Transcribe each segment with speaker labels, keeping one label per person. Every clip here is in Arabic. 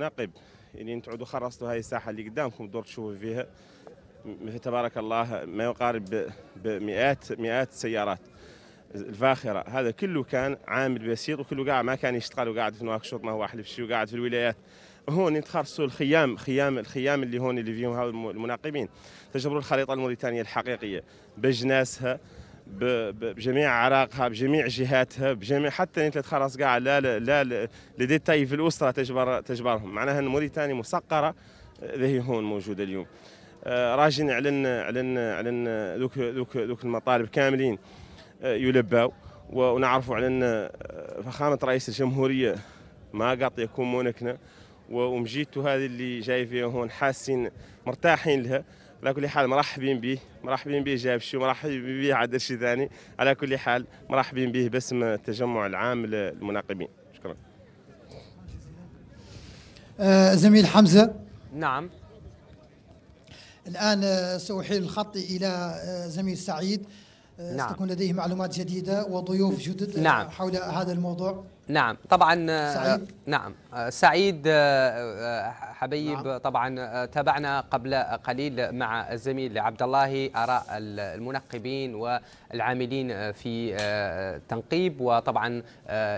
Speaker 1: نقب يعني انتم خرصتوا هاي الساحه اللي قدامكم دور تشوفوا فيها تبارك الله ما يقارب بمئات مئات السيارات الفاخره هذا كله كان عامل بسيط وكله قاعد ما كان يشتغل وقاعد في نواكشوط ما هو احلف شيء وقاعد في الولايات هون تخرصوا الخيام خيام الخيام اللي هون اللي فيهم هؤلاء المناقبين تجبروا الخريطه الموريتانيه الحقيقيه بجناسها بجميع عراقها بجميع جهاتها بجميع حتى انت تخلص كاع لا لا لديتاي في الاسره تجبر تجبرهم معناها ان موريتانيا مسقره ذي هون موجوده اليوم آه، راجين اعلن اعلن اعلن ذوك ذوك ذوك المطالب كاملين آه، يلبوا ونعرفوا على ان آه، فخامه رئيس الجمهوريه ما قط يكون مونكنا ومجيتو هذه اللي جاي فيها هون حاسين مرتاحين لها على كل حال مرحبين به مرحبين به جاب شو مرحبين به عاد شي ثاني على كل حال مرحبين به باسم التجمع العام للمناقبين شكرا
Speaker 2: آه، زميل حمزه نعم الان آه، ساحيل
Speaker 3: الخط الى آه، زميل سعيد نعم. ستكون لديه معلومات جديده وضيوف جدد نعم. حول هذا الموضوع
Speaker 2: نعم طبعا آه، سعيد نعم آه، سعيد آه، حبيب نعم. طبعا تابعنا قبل قليل مع الزميل عبد الله اراء المنقبين والعاملين في التنقيب وطبعا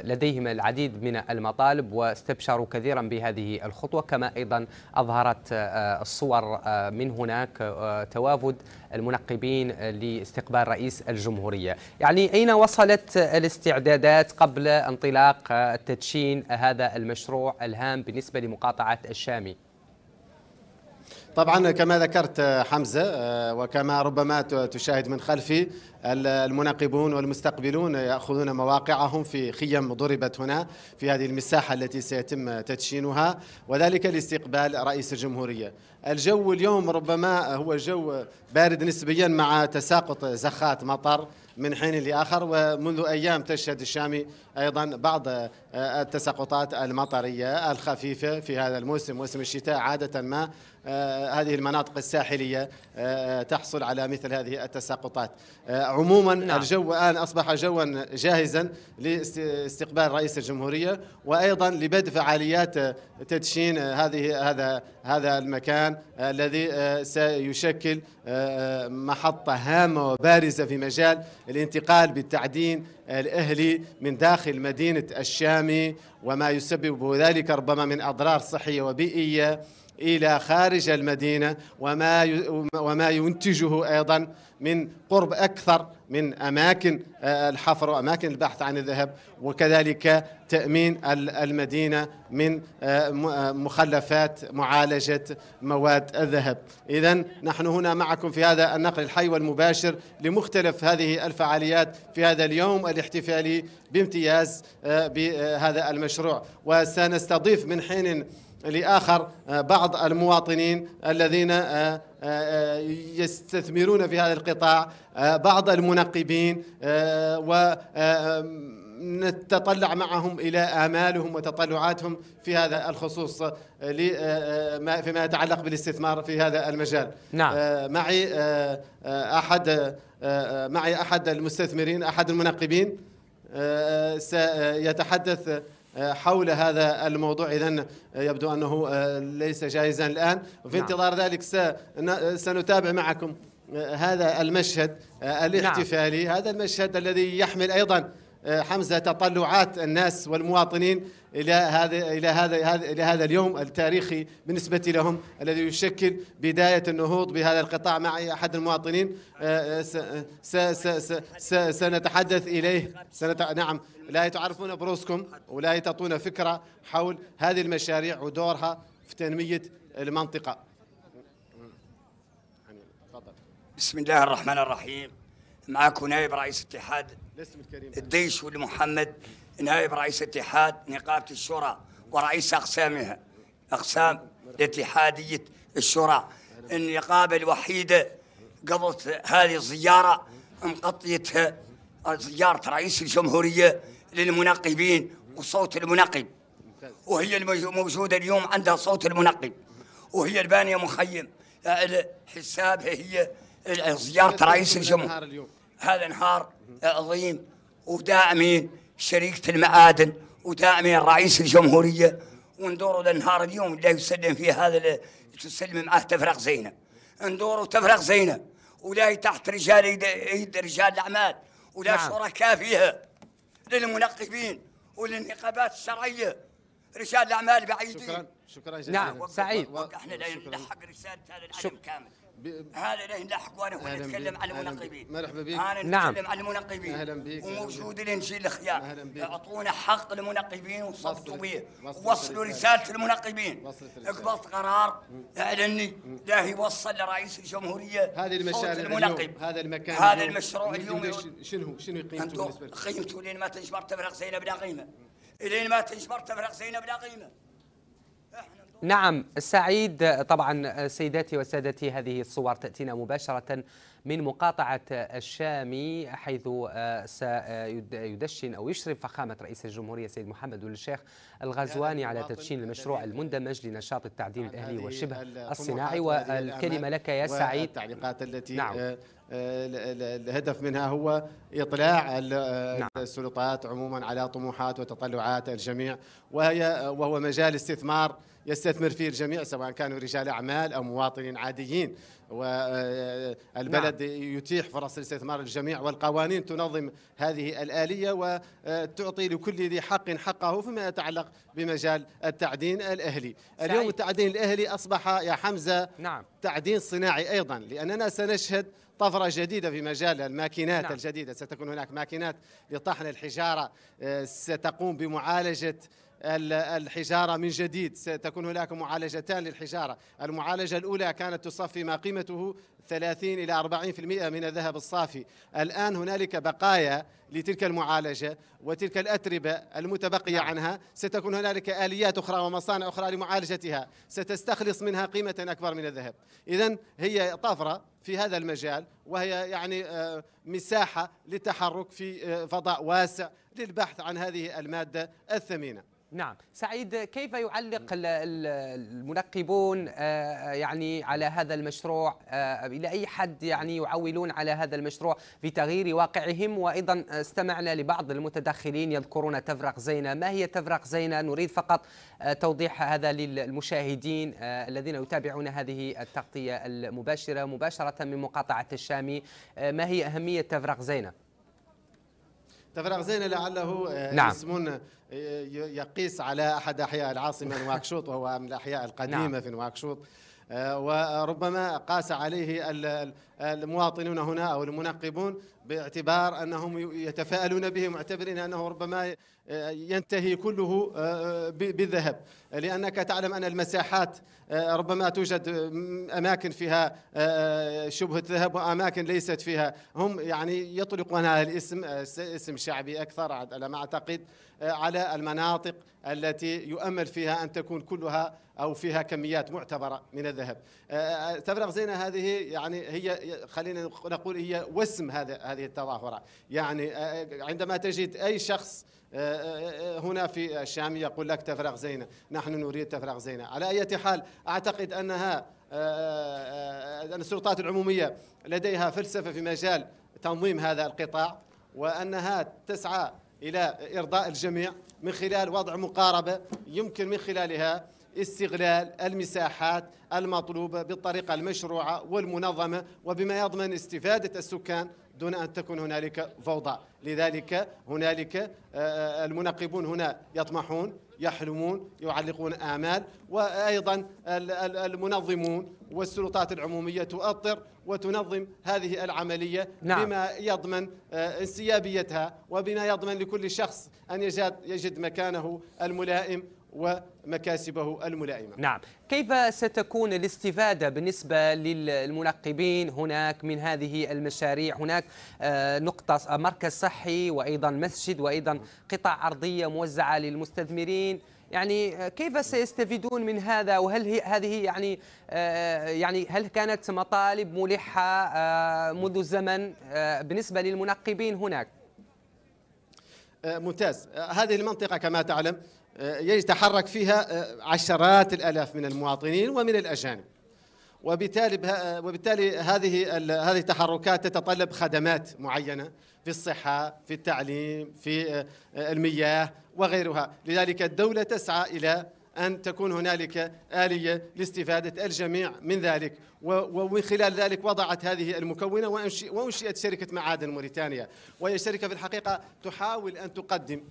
Speaker 2: لديهم العديد من المطالب واستبشروا كثيرا بهذه الخطوه كما ايضا اظهرت الصور من هناك توافد المنقبين لاستقبال رئيس الجمهوريه يعني اين وصلت الاستعدادات قبل انطلاق سياق تدشين هذا المشروع الهام بالنسبة لمقاطعة الشامي
Speaker 4: طبعا كما ذكرت حمزة وكما ربما تشاهد من خلفي المناقبون والمستقبلون يأخذون مواقعهم في خيم ضربت هنا في هذه المساحة التي سيتم تدشينها وذلك لاستقبال رئيس الجمهورية الجو اليوم ربما هو جو بارد نسبيا مع تساقط زخات مطر من حين لاخر ومنذ ايام تشهد الشامي ايضا بعض آه، التساقطات المطريه الخفيفه في هذا الموسم موسم الشتاء عاده ما آه، هذه المناطق الساحليه آه، تحصل على مثل هذه التساقطات آه، عموما نعم. الجو الان اصبح جوا جاهزا لاستقبال رئيس الجمهوريه وايضا لبدء فعاليات تدشين هذه هذا هذا المكان الذي سيشكل محطه هامه وبارزه في مجال الانتقال بالتعدين الاهلي من داخل مدينه الشامي وما يسبب ذلك ربما من اضرار صحيه وبيئيه إلى خارج المدينة وما وما ينتجه أيضا من قرب أكثر من أماكن آه، الحفر وأماكن البحث عن الذهب وكذلك تأمين المدينة من آه، آه، مخلفات معالجة مواد الذهب إذا نحن هنا معكم في هذا النقل الحي والمباشر لمختلف هذه الفعاليات في هذا اليوم الاحتفالي بامتياز بهذا المشروع وسنستضيف من حين لآخر آه، بعض المواطنين الذين آه، آه، يستثمرون في هذا القطاع بعض المنقبين و نتطلع معهم إلى آمالهم وتطلعاتهم في هذا الخصوص لما فيما يتعلق بالاستثمار في هذا المجال نعم. معي أحد معي أحد المستثمرين أحد المنقبين سيتحدث آه، حول هذا الموضوع اذا آه، يبدو انه آه، ليس جاهزا الان وفي نعم. انتظار ذلك سنتابع معكم هذا المشهد الاحتفالي نعم. هذا المشهد الذي يحمل ايضا حمزه تطلعات الناس والمواطنين الى هذا الى هذا الى هذا اليوم التاريخي بالنسبه لهم الذي يشكل بدايه النهوض بهذا القطاع معي احد المواطنين آه، آه، سنتحدث اليه سنت... نعم لا تعرفون بروسكم ولا تعطونا فكره حول هذه المشاريع ودورها في تنميه المنطقه بسم الله الرحمن الرحيم معكم نائب رئيس
Speaker 5: اتحاد الديش والمحمد نائب رئيس اتحاد نقابة الشورى ورئيس أقسامها أقسام اتحادية الشورى النقابة الوحيدة قبلت هذه الزيارة مغطيتها زيارة رئيس الجمهورية للمنقبين وصوت المنقب وهي الموجودة اليوم عندها صوت المنقب وهي البانية مخيم حسابها هي زيارة رئيس الجمهورية هذا نهار عظيم ودائمين شريكة المعادن ودائما رئيس الجمهورية وندوروا لنهار اليوم اللي يسلم فيه هذا تسلم معاه تفرق زينة ندوروا تفرق زينة ولا تحت رجال يد رجال الأعمال ولا نعم. شركاء فيها للمنقبين وللنقابات الشرعية رجال الأعمال بعيدين شكرا شكرا جزيلا نعم سعيد احنا لا نلحق رسالة هذا العالم كامل هذا لهم لحق وانا هو نتكلم على المنقبين مرحبا بك انا نعم. على المنقبين اهلا بك وموجود الانشي الخيار اعطونا حق المنقبين وصفتوا به وصلوا رساله المنقبين اقبلت قرار اعلني لا يوصل لرئيس الجمهوريه هذه المشاريع المنقب هذا المكان هذا المشروع اليوم
Speaker 4: شنو شنو قيمته بالنسبه
Speaker 5: لك؟ قيمته لين ما تجبر تفرق زينب بلا قيمه لين ما تجبر تفرق زينب بلا قيمه
Speaker 2: نعم سعيد طبعا سيداتي وسادتي هذه الصور تأتينا مباشرة من مقاطعة الشامي حيث سيدشن أو يشرف فخامة رئيس الجمهورية سيد محمد بن الشيخ الغزواني يعني على تدشين المشروع المندمج لنشاط التعدين الأهلي وشبه الصناعي والكلمة لك يا سعيد
Speaker 4: التعليقات التي نعم. الهدف منها هو اطلاع نعم. السلطات عموما على طموحات وتطلعات الجميع وهي وهو مجال استثمار يستثمر فيه الجميع سواء كانوا رجال اعمال او مواطنين عاديين والبلد آه، نعم. يتيح فرص الاستثمار للجميع والقوانين تنظم هذه الاليه وتعطي آه، لكل ذي حق حقه فيما يتعلق بمجال التعدين الاهلي. سعيد. اليوم التعدين الاهلي اصبح يا حمزه نعم. تعدين صناعي ايضا لاننا سنشهد طفرة جديدة في مجال الماكينات نعم. الجديدة ستكون هناك ماكينات لطحن الحجارة آه، ستقوم بمعالجة الحجارة من جديد ستكون هناك معالجتان للحجارة المعالجة الأولى كانت تصفي ما قيمته 30 إلى 40% من الذهب الصافي الآن هنالك بقايا لتلك المعالجة وتلك الأتربة المتبقية نعم. عنها ستكون هنالك آليات أخرى ومصانع أخرى لمعالجتها ستستخلص منها قيمة أكبر من الذهب إذا هي طفرة في هذا المجال وهي يعني آه، مساحة للتحرك في آه، فضاء واسع للبحث عن هذه المادة الثمينة
Speaker 2: نعم سعيد كيف يعلق المنقبون آه، آه، يعني على هذا المشروع آه، إلى أي حد يعني يعولون على هذا المشروع في تغيير واقعهم وأيضا استمعنا لبعض المتدخلين يذكرون تفرق زينة ما هي تفرق زينة نريد فقط توضيح هذا للمشاهدين الذين يتابعون هذه التغطية المباشرة مباشرة من مقاطعة الشامي ما هي أهمية تفرق زينة تفرغ زين لعله
Speaker 4: آه، نعم. اسم آه، يقيس على احد احياء العاصمه نواكشوط وهو من الاحياء القديمه نعم. في نواكشوط آه، وربما قاس عليه المواطنون هنا او المنقبون باعتبار انهم يتفائلون به معتبرين انه ربما ينتهي كله آه، آه، بالذهب لأنك تعلم أن المساحات آه، ربما توجد أماكن فيها شبهة ذهب وأماكن ليست فيها هم يعني يطلقون هذا الاسم اسم شعبي أكثر على ما أعتقد على المناطق التي يؤمل فيها أن تكون كلها أو فيها كميات معتبرة من الذهب تفرغ زينة هذه يعني هي خلينا نقول هي وسم هذه التظاهرة يعني عندما تجد أي شخص آه، آه، آه، هنا في الشام يقول لك تفرغ زينة نحن نريد تفرغ زينة على أي حال أعتقد أنها أن السلطات العمومية لديها فلسفة في مجال تنظيم هذا القطاع وأنها تسعى إلى إرضاء الجميع من خلال وضع مقاربة يمكن من خلالها استغلال المساحات المطلوبة بالطريقة المشروعة والمنظمة وبما يضمن استفادة السكان دون أن تكون هنالك فوضى لذلك هنالك آه، آه، المنقبون هنا يطمحون يحلمون يعلقون آمال وأيضا المنظمون والسلطات العمومية تؤطر وتنظم هذه العملية نعم. بما يضمن آه، انسيابيتها وبما يضمن لكل شخص أن يجد مكانه الملائم ومكاسبه الملائمة
Speaker 2: نعم كيف ستكون الاستفادة بالنسبة للمنقبين هناك من هذه المشاريع هناك آه، نقطة آه، مركز صحي وأيضا مسجد وأيضا قطع أرضية موزعة للمستثمرين يعني آه، كيف سيستفيدون من هذا وهل هي هذه يعني يعني هل كانت مطالب ملحة منذ الزمن بالنسبة للمنقبين هناك
Speaker 4: ممتاز هذه المنطقة كما تعلم آه، يتحرك فيها آه، عشرات الآلاف من المواطنين ومن الأجانب وبالتالي آه، وبالتالي هذه هذه التحركات تتطلب خدمات معينه في الصحه، في التعليم، في المياه وغيرها، لذلك الدوله تسعى الى ان تكون هنالك اليه لاستفاده الجميع من ذلك، ومن خلال ذلك وضعت هذه المكونه وانشئت شركه معادن موريتانيا، وهي شركه في الحقيقه تحاول ان تقدم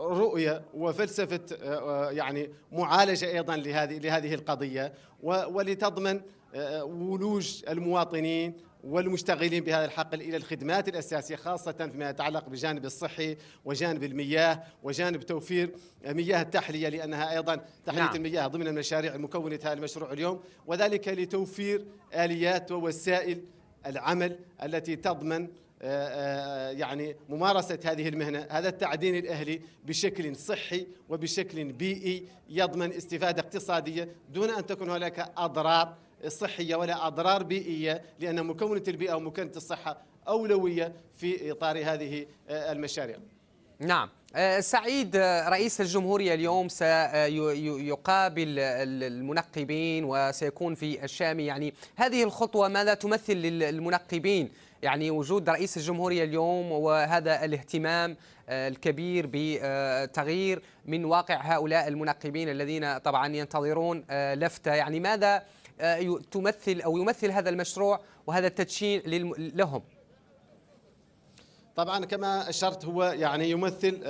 Speaker 4: رؤيه وفلسفه آه، آه، يعني معالجه ايضا لهذه لهذه القضيه ولتضمن آه، ولوج المواطنين والمشتغلين بهذا الحقل الى الخدمات الاساسيه خاصه فيما يتعلق بالجانب الصحي وجانب المياه وجانب توفير مياه التحليه لانها ايضا تحليه نعم. المياه ضمن المشاريع المكونه هذا المشروع اليوم وذلك لتوفير اليات ووسائل العمل التي تضمن آه، آه، يعني ممارسة هذه المهنة هذا التعدين الأهلي بشكل صحي وبشكل بيئي يضمن استفادة اقتصادية دون أن تكون هناك أضرار صحية ولا أضرار بيئية لأن مكونة البيئة ومكونة الصحة أولوية في إطار هذه آه، المشاريع
Speaker 2: نعم سعيد رئيس الجمهورية اليوم سيقابل المنقبين وسيكون في الشام يعني هذه الخطوة ماذا تمثل للمنقبين يعني وجود رئيس الجمهورية اليوم وهذا الاهتمام آه، الكبير بتغيير من واقع هؤلاء المنقبين الذين طبعا ينتظرون آه، لفتة يعني ماذا آه، تمثل أو يمثل هذا المشروع وهذا التدشين لهم طبعا كما اشرت هو يعني يمثل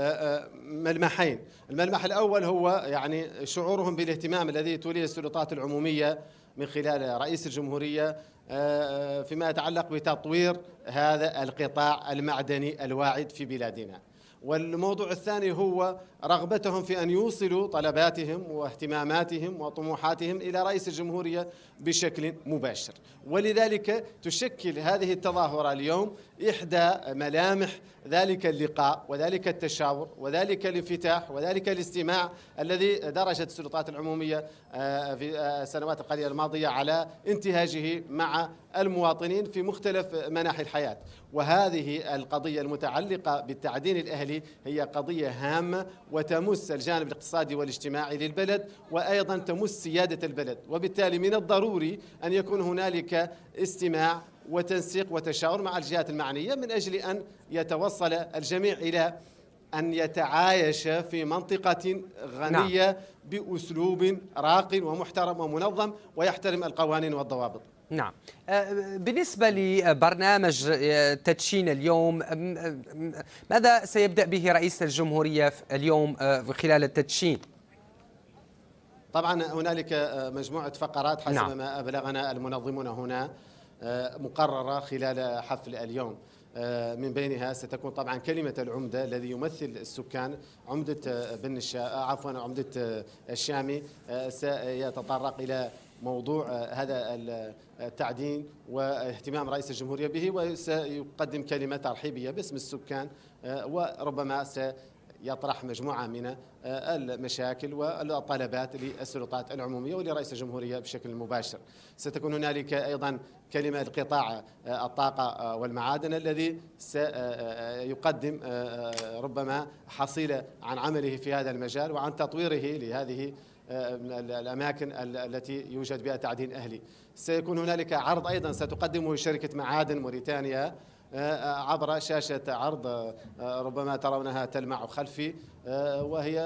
Speaker 4: ملمحين، الملمح الاول هو يعني شعورهم بالاهتمام الذي توليه السلطات العموميه من خلال رئيس الجمهوريه آه، آه، فيما يتعلق بتطوير هذا القطاع المعدني الواعد في بلادنا والموضوع الثاني هو رغبتهم في أن يوصلوا طلباتهم واهتماماتهم وطموحاتهم إلى رئيس الجمهورية بشكل مباشر ولذلك تشكل هذه التظاهرة اليوم إحدى ملامح ذلك اللقاء وذلك التشاور وذلك الانفتاح وذلك الاستماع الذي درجت السلطات العمومية آه، في آه، السنوات القليلة الماضية على انتهاجه مع المواطنين في مختلف مناحي الحياة وهذه القضية المتعلقة بالتعدين الأهلي هي قضية هامة وتمس الجانب الاقتصادي والاجتماعي للبلد وأيضا تمس سيادة البلد وبالتالي من الضروري أن يكون هنالك استماع وتنسيق وتشاور مع الجهات المعنية من أجل أن يتوصل الجميع إلى أن يتعايش في منطقة غنية نعم. بأسلوب راق ومحترم ومنظم ويحترم القوانين والضوابط
Speaker 2: نعم آه، بالنسبة لبرنامج آه، تدشين اليوم ماذا سيبدأ به رئيس الجمهورية اليوم آه، خلال التدشين؟
Speaker 4: طبعا هنالك مجموعة فقرات حسب نعم. ما أبلغنا المنظمون هنا آه، مقررة خلال حفل اليوم آه، من بينها ستكون طبعا كلمة العمدة الذي يمثل السكان عمدة آه، بن الشا... عفوا عمدة الشامي سيتطرق إلى موضوع هذا التعدين واهتمام رئيس الجمهورية به وسيقدم كلمة ترحيبية باسم السكان وربما سيقدم يطرح مجموعة من آه، المشاكل والطلبات للسلطات العمومية ولرئيس الجمهورية بشكل مباشر ستكون هنالك أيضا كلمة القطاع آه، الطاقة آه، والمعادن الذي سيقدم ربما حصيلة عن عمله في هذا المجال وعن تطويره لهذه الأماكن التي يوجد بها تعدين أهلي سيكون هنالك عرض أيضا ستقدمه شركة معادن موريتانيا آه، آه، عبر شاشة عرض آه، ربما ترونها تلمع خلفي وهي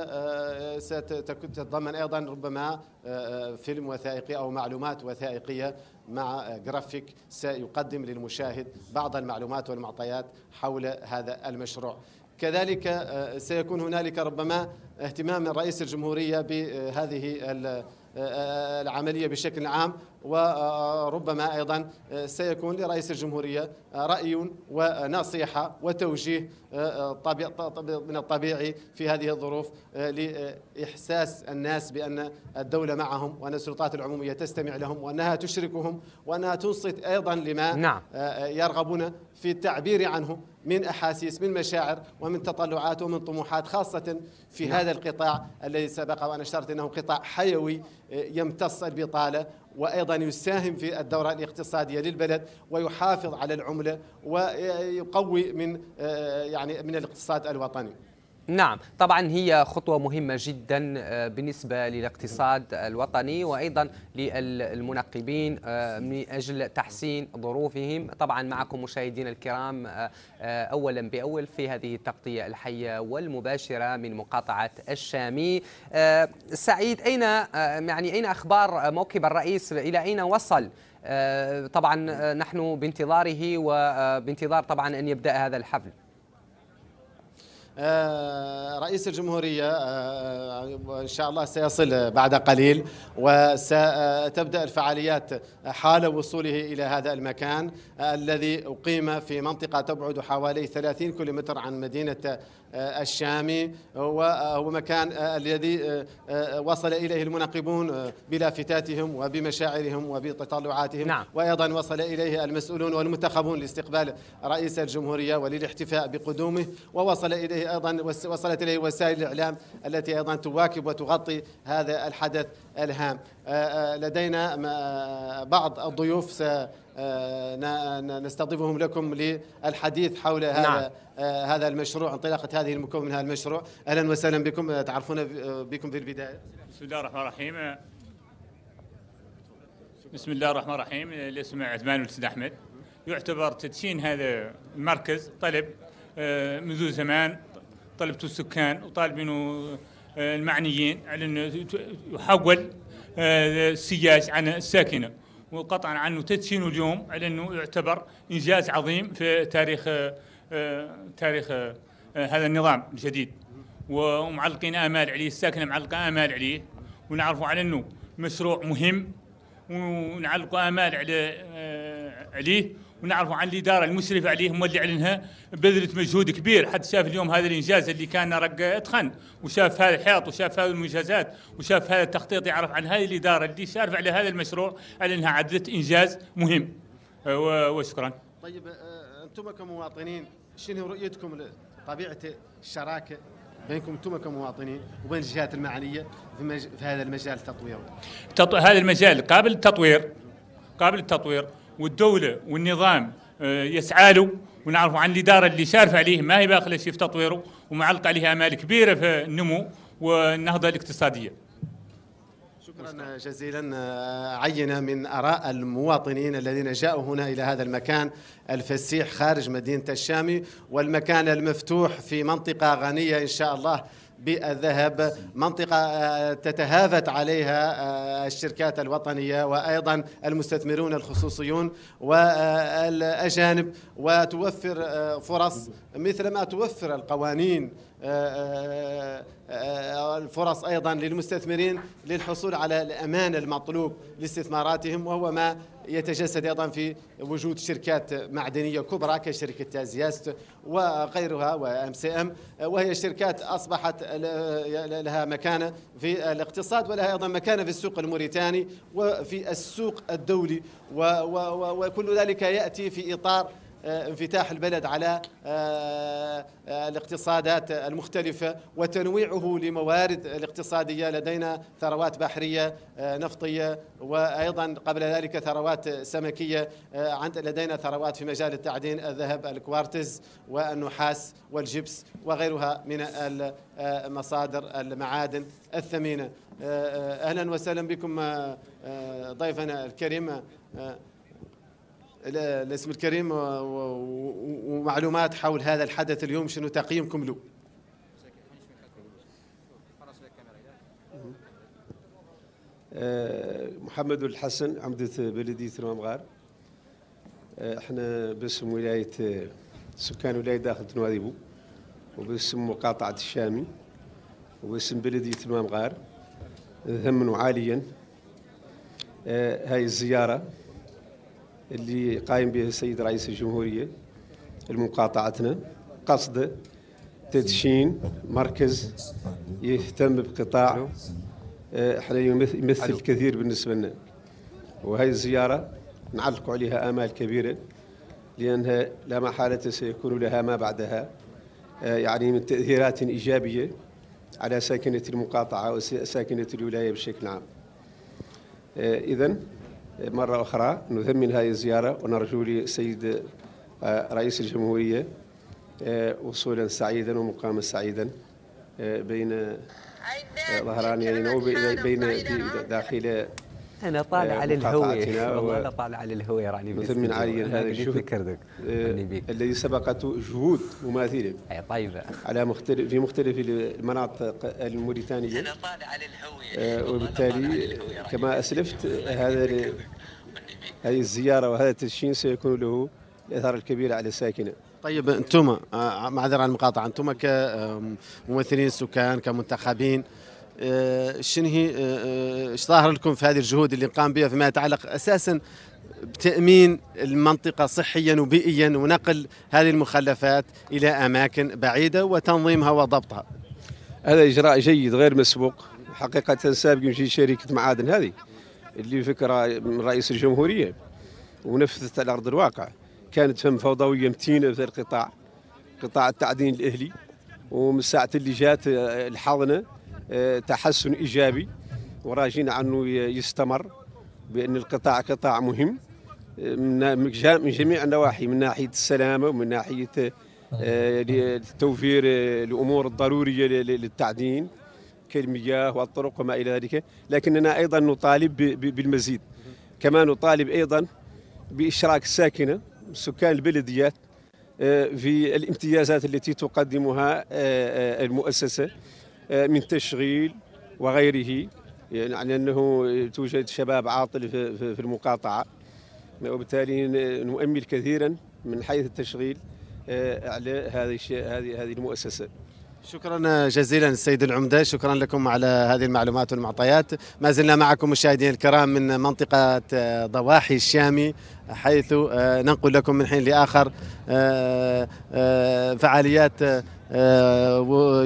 Speaker 4: ستتضمن أيضا ربما فيلم وثائقي أو معلومات وثائقية مع جرافيك سيقدم للمشاهد بعض المعلومات والمعطيات حول هذا المشروع كذلك سيكون هنالك ربما اهتمام رئيس الجمهورية بهذه العملية بشكل عام وربما أيضا سيكون لرئيس الجمهورية رأي ونصيحة وتوجيه من الطبيعي في هذه الظروف لإحساس الناس بأن الدولة معهم وأن السلطات العمومية تستمع لهم وأنها تشركهم وأنها تنصت أيضا لما نعم. يرغبون في التعبير عنه من أحاسيس من مشاعر ومن تطلعات ومن طموحات خاصة في نعم. هذا القطاع الذي سبق وأنا أشرت أنه قطاع حيوي آه، يمتص البطالة وأيضا يساهم في الدورة الاقتصادية للبلد ويحافظ على العملة ويقوي من آه، يعني من الاقتصاد الوطني
Speaker 2: نعم طبعا هي خطوة مهمة جدا آه، بالنسبة للاقتصاد الوطني وأيضا للمنقبين آه، من أجل تحسين ظروفهم طبعا معكم مشاهدين الكرام آه، أولا بأول في هذه التغطية الحية والمباشرة من مقاطعة الشامي سعيد أين يعني أين أخبار موكب الرئيس إلى أين وصل طبعا نحن بانتظاره وبانتظار طبعا أن يبدأ هذا الحفل
Speaker 4: آه، رئيس الجمهورية آه، آه، إن شاء الله سيصل بعد قليل وستبدأ الفعاليات حال وصوله إلى هذا المكان الذي أقيم في منطقة تبعد حوالي 30 كيلومتر عن مدينة الشامي وهو مكان الذي وصل إليه المناقبون بلافتاتهم وبمشاعرهم وبتطلعاتهم نعم. وأيضا وصل إليه المسؤولون والمنتخبون لاستقبال رئيس الجمهورية وللاحتفاء بقدومه ووصل إليه أيضا وصلت إليه وسائل الإعلام التي أيضا تواكب وتغطي هذا الحدث الهام آه، آه، لدينا آه، بعض الضيوف نستضيفهم لكم للحديث حول هذا نعم. هذا المشروع انطلاقه هذه المكون من هذا المشروع اهلا وسهلا بكم تعرفون بكم في البدايه
Speaker 6: بسم الله الرحمن الرحيم بسم الله الرحمن الرحيم الاسم عثمان ولد احمد يعتبر تدشين هذا المركز طلب منذ زمان طلبته السكان وطالبين آه، المعنيين على انه يحول آه، السياج عن الساكنه وقطعا عنه تدشين اليوم على انه يعتبر انجاز عظيم في تاريخ آه، تاريخ هذا النظام الجديد ومعلقين امال عليه الساكنه معلقه امال عليه ونعرفوا على انه مشروع مهم ونعلقوا امال عليه ونعرفوا عن الاداره المسرفه عليهم واللي اعلنها بذلت مجهود كبير حتى شاف اليوم هذا الانجاز اللي كان رق اتخن وشاف هذا الحيط وشاف هذه المنجزات وشاف هذا التخطيط يعرف عن هذه الاداره اللي شارف على هذا المشروع على انها عدت انجاز مهم أه، وشكرا. طيب
Speaker 4: أه، انتم كمواطنين شنو رؤيتكم لطبيعه الشراكه بينكم انتم كمواطنين وبين الجهات المعنيه في, مج... في هذا المجال التطوير؟
Speaker 6: تط... هذا المجال قابل للتطوير قابل للتطوير والدوله والنظام آه، يسعى له ونعرفوا عن الاداره اللي شارف عليه ما هي باخله شيء في تطويره ومعلق عليها امال كبيره في النمو والنهضه الاقتصاديه.
Speaker 4: شكرا جزيلا آه، عينة من آراء المواطنين الذين جاءوا هنا إلى هذا المكان الفسيح خارج مدينة الشامي والمكان المفتوح في منطقة غنية إن شاء الله بالذهب منطقة آه، تتهافت عليها آه، الشركات الوطنية وأيضا المستثمرون الخصوصيون والأجانب وتوفر آه، فرص مثل ما توفر القوانين آه، آه، آه، الفرص أيضا للمستثمرين للحصول على الأمان المطلوب لاستثماراتهم وهو ما يتجسد أيضا في وجود شركات معدنية كبرى كشركة تازياست وغيرها وام سي ام وهي شركات أصبحت لها مكانة في الاقتصاد ولها أيضا مكانة في السوق الموريتاني وفي السوق الدولي وكل ذلك يأتي في إطار آه، انفتاح البلد على آه، آه، الاقتصادات المختلفة وتنويعه لموارد الاقتصادية لدينا ثروات بحرية نفطية وأيضا قبل ذلك ثروات سمكية لدينا ثروات في مجال التعدين الذهب الكوارتز والنحاس والجبس وغيرها من المصادر المعادن الثمينة أهلا وسهلا بكم ضيفنا الكريم الاسم الكريم ومعلومات حول هذا الحدث اليوم شنو تقييمكم له؟
Speaker 7: أه، محمد الحسن عمدة بلدية الممغار أه، احنا باسم ولاية سكان ولاية داخل تنواديبو وباسم مقاطعة الشامي وباسم بلدية الممغار ثمنوا عاليا أه، هاي الزيارة اللي قايم به السيد رئيس الجمهورية لمقاطعتنا قصد تدشين مركز يهتم بقطاع احنا آه، يمثل كثير بالنسبة لنا وهي الزيارة نعلق عليها آمال كبيرة لأنها لا محالة سيكون لها ما بعدها آه، يعني من تأثيرات إيجابية على ساكنة المقاطعة وساكنة الولاية بشكل عام آه، إذا مرة أخرى نثمن هذه الزيارة ونرجو للسيد آه، رئيس الجمهورية آه، وصولا سعيدا ومقاما سعيدا آه، بين ظهرانيين يعني وبين داخل
Speaker 2: انا طالع آه، على الهوية والله انا طالع على الهوية
Speaker 7: راني مثل من عاليا هذا شوف فكرتك آه، الذي سبقته جهود مماثله اي طيبه على مختلف في مختلف المناطق الموريتانيه انا طالع على الهوية آه، وبالتالي كما اسلفت هذا هذه الزياره وهذا التدشين سيكون له الاثار الكبيره على الساكنه
Speaker 4: طيب انتم معذره عن المقاطعه انتم كممثلين السكان كمنتخبين آه، شنو هي آه، آه، ايش ظاهر لكم في هذه الجهود اللي قام بها فيما يتعلق اساسا بتامين المنطقه صحيا وبيئيا ونقل هذه المخلفات الى اماكن بعيده وتنظيمها وضبطها.
Speaker 7: هذا اجراء جيد غير مسبوق حقيقه سابق في شركه معادن هذه اللي فكره من رئيس الجمهوريه ونفذت على ارض الواقع كانت فم فوضويه متينه في القطاع قطاع التعدين الاهلي ومن ساعه اللي جات الحاضنه آه، تحسن ايجابي وراجين عنه يستمر بان القطاع قطاع مهم آه، من جميع النواحي من ناحيه السلامه ومن ناحيه آه، توفير الامور الضروريه للتعدين كالمياه والطرق وما الى ذلك لكننا ايضا نطالب بالمزيد كما نطالب ايضا باشراك الساكنه سكان البلديات في الامتيازات التي تقدمها المؤسسه آه، من تشغيل وغيره يعني انه توجد شباب عاطل في المقاطعه وبالتالي نؤمل كثيرا من حيث التشغيل آه، على هذه هذه
Speaker 4: شكرا جزيلا السيد العمدة شكرا لكم على هذه المعلومات والمعطيات ما زلنا معكم مشاهدينا الكرام من منطقة آه، ضواحي الشامي حيث آه، ننقل لكم من حين لآخر آه، فعاليات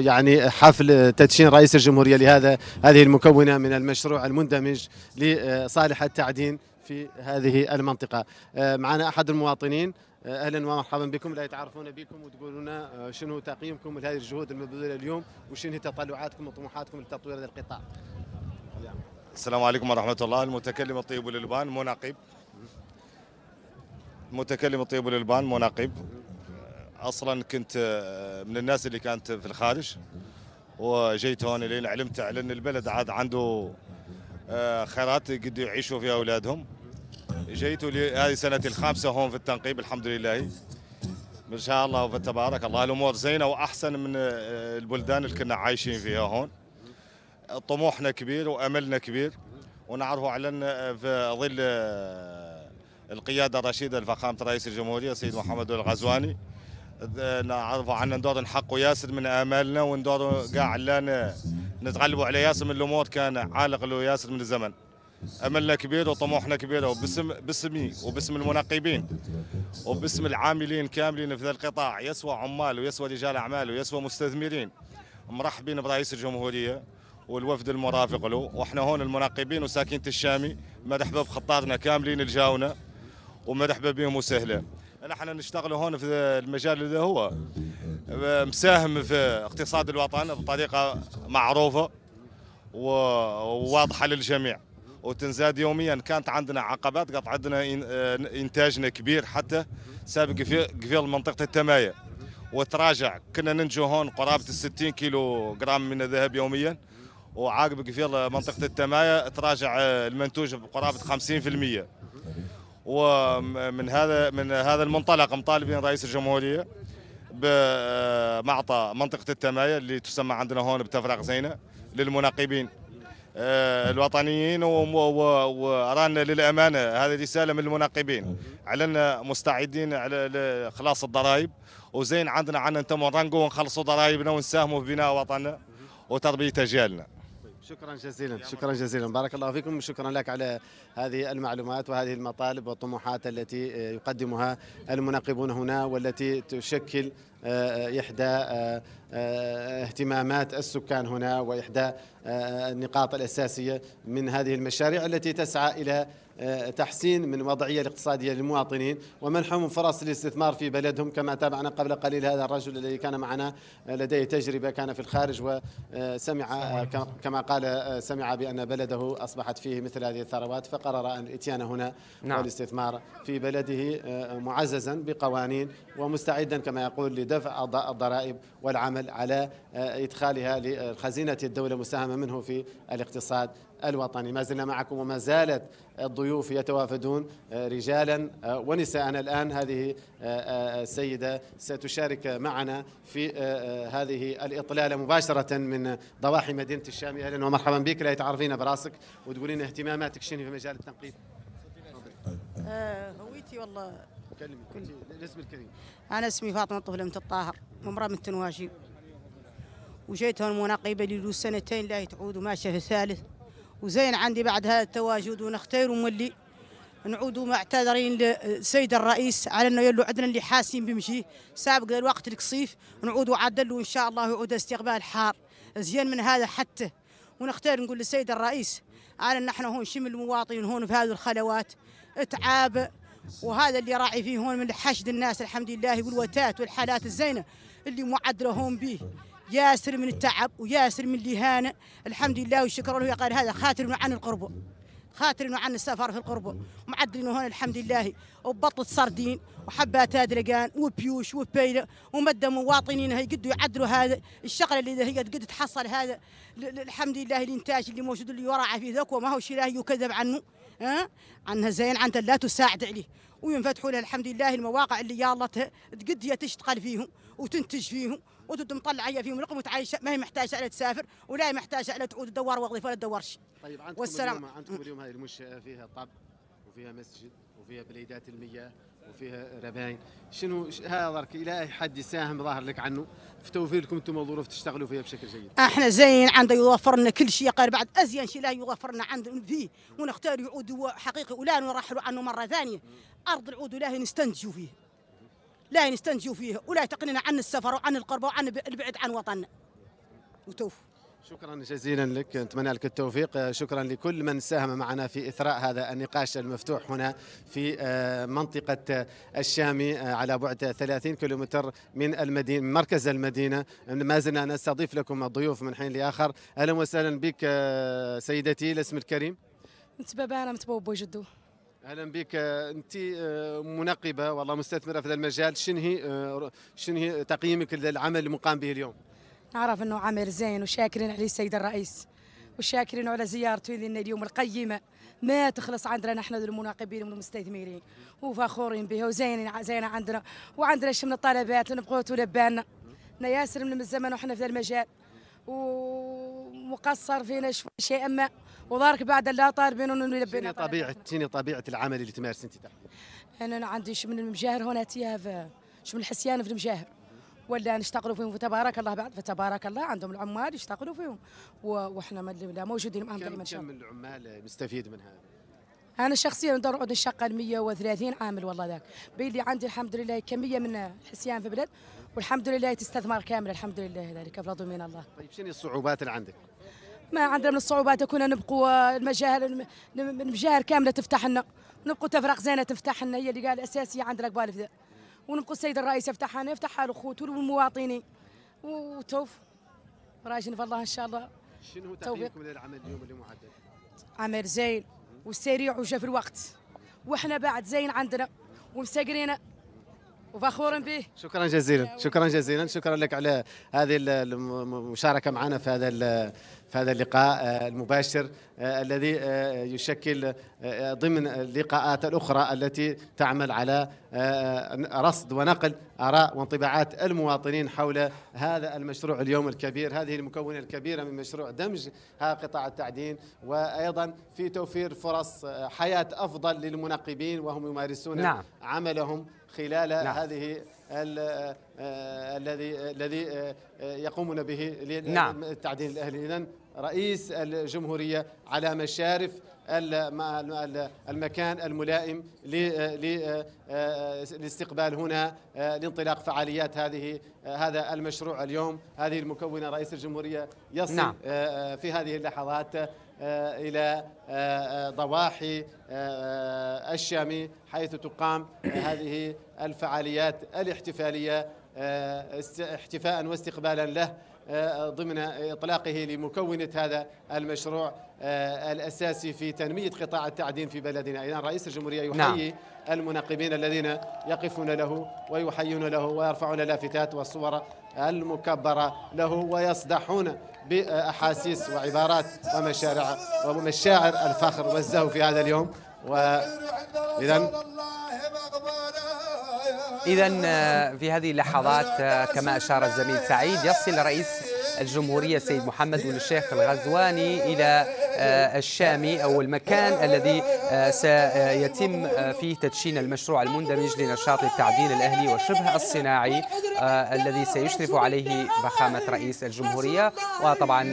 Speaker 4: يعني حفل تدشين رئيس الجمهورية لهذا هذه المكونة من المشروع المندمج لصالح التعدين في هذه المنطقة معنا أحد المواطنين اهلا ومرحبا بكم لا يتعرفون بكم وتقولوا آه، لنا شنو تقييمكم لهذه الجهود المبذوله اليوم وشنو هي تطلعاتكم وطموحاتكم لتطوير هذا القطاع
Speaker 8: السلام عليكم ورحمه الله المتكلم الطيب للبان مناقب المتكلم الطيب للبان مناقب اصلا كنت آه، من الناس اللي كانت في الخارج وجيت هون لين علمت على ان البلد عاد عنده آه، خيرات قد يعيشوا فيها اولادهم جئت هذه سنتي الخامسة هون في التنقيب الحمد لله ما شاء الله وتبارك الله الامور زينه واحسن من آه، البلدان اللي كنا عايشين فيها هون طموحنا كبير واملنا كبير ونعرفه أن آه، في ظل آه، القياده الرشيده لفخامه رئيس الجمهوريه سيد محمد الغزواني نعرفه عنا ندور نحقوا ياسر من امالنا وندور قاع لنا نتغلبوا على ياسر من الامور كان عالق له ياسر من الزمن املنا كبير وطموحنا كبير وباسم باسمي وباسم المنقبين وباسم العاملين كاملين في القطاع يسوى عمال ويسوى رجال اعمال ويسوى مستثمرين مرحبين برئيس الجمهوريه والوفد المرافق له واحنا هون المناقبين وساكنه الشامي مرحبا بخطارنا كاملين الجاونا ومرحبا بهم وسهلا نحن نشتغل هون في المجال اللي هو مساهم في اقتصاد الوطن بطريقه معروفه وواضحه للجميع وتنزاد يوميا كانت عندنا عقبات قطع عندنا آه، انتاجنا كبير حتى سابق في قفيل منطقه التمايه وتراجع كنا ننجو هون قرابه ال 60 كيلو جرام من الذهب يوميا وعاقب قفيل منطقه التمايه تراجع آه، المنتوج بقرابه 50% ومن هذا من هذا المنطلق مطالبين رئيس الجمهوريه بمعطى منطقه التمايا اللي تسمى عندنا هون بتفرق زينه للمناقبين آه، الوطنيين ورانا للامانه هذه رساله من المناقبين علنا مستعدين على خلاص الضرائب وزين عندنا عندنا نتموا نرنقوا ونخلصوا ضرائبنا ونساهموا في بناء وطننا وتربيه اجيالنا
Speaker 4: شكرا جزيلا شكرا جزيلا بارك الله فيكم وشكرا لك على هذه المعلومات وهذه المطالب والطموحات التي يقدمها المناقبون هنا والتي تشكل آه، آه، إحدى آه، اهتمامات السكان هنا وإحدى النقاط الأساسية من هذه المشاريع التي تسعى إلى آه، تحسين من الوضعية الاقتصادية للمواطنين ومنحهم فرص الاستثمار في بلدهم كما تابعنا قبل قليل هذا الرجل الذي كان معنا آه، لديه تجربة كان في الخارج وسمع آه، كما قال سمع بأن بلده أصبحت فيه مثل هذه الثروات فقرر أن الاتيان هنا نعم. والاستثمار في بلده معززا بقوانين ومستعدا كما يقول لدفع الضرائب والعمل على إدخالها لخزينة الدولة مساهمة منه في الاقتصاد الوطني ما زلنا معكم وما زالت الضيوف يتوافدون آه، رجالا آه، ونساء الآن هذه آه، السيدة ستشارك معنا في هذه الإطلالة مباشرة من ضواحي مدينة الشام أهلا ومرحبا بك لا يتعرفين براسك وتقولين اهتماماتك شنو في مجال التنقيب
Speaker 9: هويتي والله كلمي الاسم الكريم أنا اسمي فاطمة طفلة الطاهر ممرأة من تنواشي وجيت هون مناقبة لي سنتين لا تعود وما شاف ثالث وزين عندي بعد هذا التواجد ونختير ومولي نعود معتذرين للسيد الرئيس على انه يلو عندنا اللي حاسين بمشي سابق الوقت القصيف نعود وعدل وان شاء الله يعود استقبال حار زين من هذا حتى ونختار نقول للسيد الرئيس على ان احنا هون شمل المواطنين هون في هذه الخلوات اتعاب وهذا اللي راعي فيه هون من حشد الناس الحمد لله والوتات والحالات الزينه اللي معدله هون به ياسر من التعب وياسر من الاهانه الحمد لله والشكر له قال هذا خاتر عن القرب خاطر عن السفر في القرب معدلين هون الحمد لله وبطة سردين وحبات هادلقان وبيوش وبيلة ومدى مواطنين يقدوا يعدلوا هذا الشغله اللي هي قد تحصل هذا الحمد لله الانتاج اللي موجود اللي وراعه في ذاك وما هو شيء يكذب عنه ها أه؟ عنها زين عنها لا تساعد عليه وينفتحوا لها الحمد لله المواقع اللي يالتها تقد هي تشتغل فيهم وتنتج فيهم وتبدو مطلعه فيهم رقم وتعايش ما هي محتاجه على تسافر ولا محتاجه على تعود تدور وظيفه ولا تدور شيء.
Speaker 4: طيب عندكم والسلام. اليوم عندكم اليوم هذه المنشاه فيها طب وفيها مسجد وفيها بليدات المياه وفيها رباين شنو هذا الى اي حد يساهم ظاهر لك عنه في توفيركم انتم الظروف تشتغلوا فيها بشكل جيد
Speaker 9: احنا زين عنده يوفر لنا كل شيء قال بعد ازين شيء لا يوفر لنا عند فيه ونختار يعود حقيقي ولا نرحلوا عنه مره ثانيه ارض العود لا نستنتجوا فيه لا نستنتجوا فيه ولا تقننا عن السفر وعن القرب وعن البعد عن وطننا وتوف
Speaker 4: شكرا جزيلا لك نتمنى لك التوفيق شكرا لكل من ساهم معنا في إثراء هذا النقاش المفتوح هنا في آه، منطقة آه، الشامي آه، على بعد 30 كيلومتر من المدينة من مركز المدينة ما زلنا نستضيف لكم الضيوف من حين لآخر أهلا وسهلا بك سيدتي الاسم الكريم نتبابا انا
Speaker 10: متبوب جدو
Speaker 4: اهلا بك انت آه، منقبه والله مستثمره في هذا المجال شنو هي آه، شنو هي تقييمك للعمل المقام به اليوم؟
Speaker 10: نعرف انه عمل زين وشاكرين عليه السيد الرئيس وشاكرين على زيارته لنا اليوم القيمه ما تخلص عندنا نحن المناقبين والمستثمرين وفخورين بها وزينين زينه عندنا وعندنا شنو من الطلبات اللي نبغوا تولبانا ياسر من الزمن وحنا في هذا المجال ومقصر فينا شيء ما ودارك بعد لا طار بيننا يلبينا طبيعه
Speaker 4: تيني طبيعه العمل اللي تمارس انت تحت
Speaker 10: انا عندي من المجاهر هنا شو شمن الحسيان في المجاهر ولا نشتغلوا فيهم فتبارك الله بعد فتبارك الله عندهم العمال يشتغلوا فيهم وحنا موجودين معهم دائما كم
Speaker 4: العمال مستفيد من هذا
Speaker 10: انا شخصيا ندور نقعد الشقه 130 عامل والله ذاك بين اللي عندي الحمد لله كميه من الحسيان في البلد والحمد لله تستثمر كامل الحمد لله ذلك بفضل من الله
Speaker 4: طيب شنو الصعوبات اللي عندك
Speaker 10: ما عندنا من الصعوبات كنا نبقوا المجاهر المجاهر كامله تفتح لنا نبقوا تفرق زينه تفتح لنا هي اللي قال اساسيه عندنا قبال ونبقوا السيد الرئيس يفتحها لنا يفتحها لاخوته والمواطنين وتوف راجل في الله ان شاء الله
Speaker 4: شنو تقييمكم للعمل اليوم اللي معدل؟
Speaker 10: عمل زين وسريع وجا في الوقت وحنا بعد زين عندنا ومستقرينا وفخور به
Speaker 4: شكرا جزيلا شكرا جزيلا شكرا لك على هذه المشاركه معنا في هذا في هذا اللقاء آه، المباشر آه، الذي آه، يشكل ضمن اللقاءات الأخرى التي تعمل على رصد ونقل آراء وانطباعات المواطنين حول هذا المشروع اليوم الكبير هذه المكونة الكبيرة من مشروع دمج ها قطاع التعدين وأيضا في توفير فرص حياة أفضل للمنقبين وهم يمارسون نعم. عملهم خلال نعم. هذه آه، آه، الذي الذي آه، يقومون به نعم. التعديل الاهلي اذا رئيس الجمهوريه على مشارف المكان الملائم للاستقبال هنا لانطلاق فعاليات هذه هذا المشروع اليوم هذه المكونه رئيس الجمهوريه يصل نعم. في هذه اللحظات آه، إلى آه، آه، ضواحي الشام حيث تقام هذه الفعاليات الاحتفالية احتفاء واستقبالا له ضمن إطلاقه لمكونة هذا المشروع الأساسي في تنمية قطاع التعدين في بلدنا اذا رئيس الجمهورية يحيي نعم. المناقبين الذين يقفون له ويحيون له ويرفعون لافتات والصور المكبرة له ويصدحون بأحاسيس وعبارات ومشارع ومشاعر الفخر والزهو في هذا اليوم
Speaker 2: وإذا إذا آه، في هذه اللحظات آه، كما أشار الزميل سعيد يصل رئيس الجمهورية السيد محمد بن الشيخ الغزواني إلى آه، الشامي أو المكان الذي آه، سيتم آه، فيه تدشين المشروع المندمج لنشاط التعديل الأهلي وشبه الصناعي الذي سيشرف عليه فخامة رئيس الجمهورية وطبعا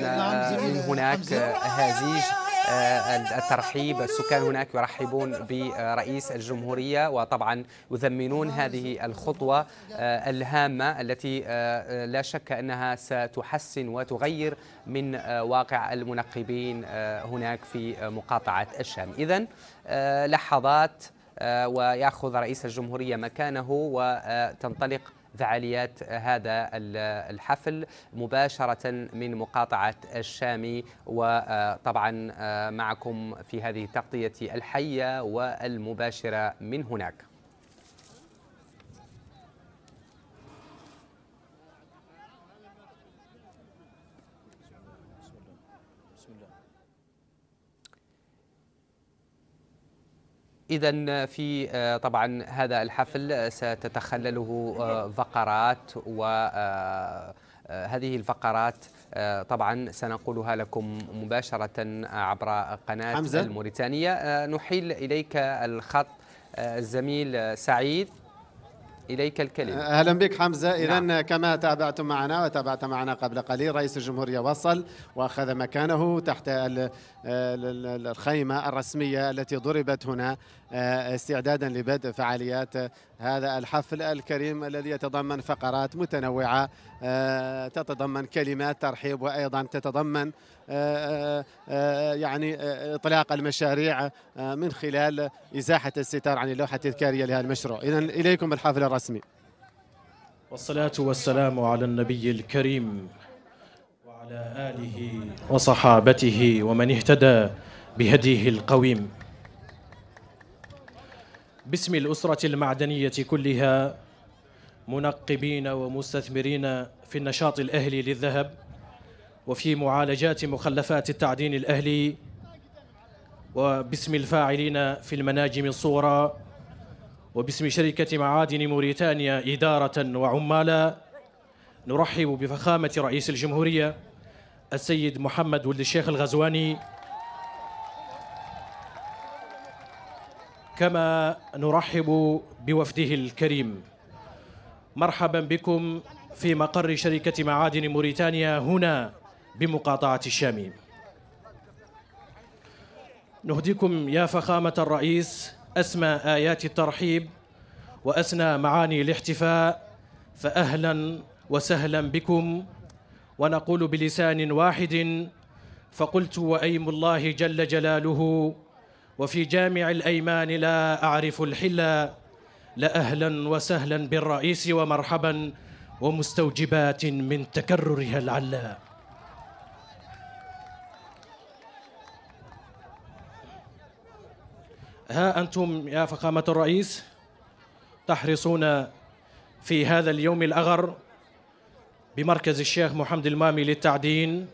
Speaker 2: من هناك هازيج آه، الترحيب السكان هناك يرحبون برئيس الجمهورية وطبعا يثمنون هذه الخطوة آه، الهامة التي آه، لا شك أنها ستحسن وتغير من واقع المنقبين هناك في مقاطعة الشام إذا لحظات ويأخذ رئيس الجمهورية مكانه وتنطلق فعاليات هذا الحفل مباشرة من مقاطعة الشامي وطبعا آه، معكم في هذه التغطية الحية والمباشرة من هناك إذا في آه، طبعا هذا الحفل آه، ستتخلله آه، فقرات و هذه الفقرات طبعا سنقولها لكم مباشرة عبر قناة حمزة. الموريتانية نحيل إليك الخط الزميل سعيد إليك الكلمة أهلا بك حمزة إذا نعم.
Speaker 4: كما تابعتم معنا وتابعت معنا قبل قليل رئيس الجمهورية وصل وأخذ مكانه تحت الخيمة الرسمية التي ضربت هنا آه، استعدادا لبدء فعاليات آه، هذا الحفل الكريم الذي يتضمن فقرات متنوعة آه، تتضمن كلمات ترحيب وأيضا تتضمن يعني إطلاق المشاريع من خلال إزاحة الستار عن اللوحة التذكارية لهذا المشروع إذا إليكم الحفل الرسمي
Speaker 11: والصلاة والسلام على النبي الكريم وعلى آله وصحابته ومن اهتدى بهديه القويم باسم الأسرة المعدنية كلها منقبين ومستثمرين في النشاط الأهلي للذهب وفي معالجات مخلفات التعدين الأهلي وباسم الفاعلين في المناجم الصورة وباسم شركة معادن موريتانيا إدارة وعمالا نرحب بفخامة رئيس الجمهورية السيد محمد ولد الشيخ الغزواني كما نرحب بوفده الكريم مرحبا بكم في مقر شركة معادن موريتانيا هنا بمقاطعة الشام نهديكم يا فخامة الرئيس أسمى آيات الترحيب وأسنى معاني الاحتفاء فأهلا وسهلا بكم ونقول بلسان واحد فقلت وأيم الله جل جلاله وفي جامع الأيمان لا أعرف الحلا لأهلا وسهلا بالرئيس ومرحبا ومستوجبات من تكررها العلا ها أنتم يا فخامة الرئيس تحرصون في هذا اليوم الأغر بمركز الشيخ محمد المامي للتعدين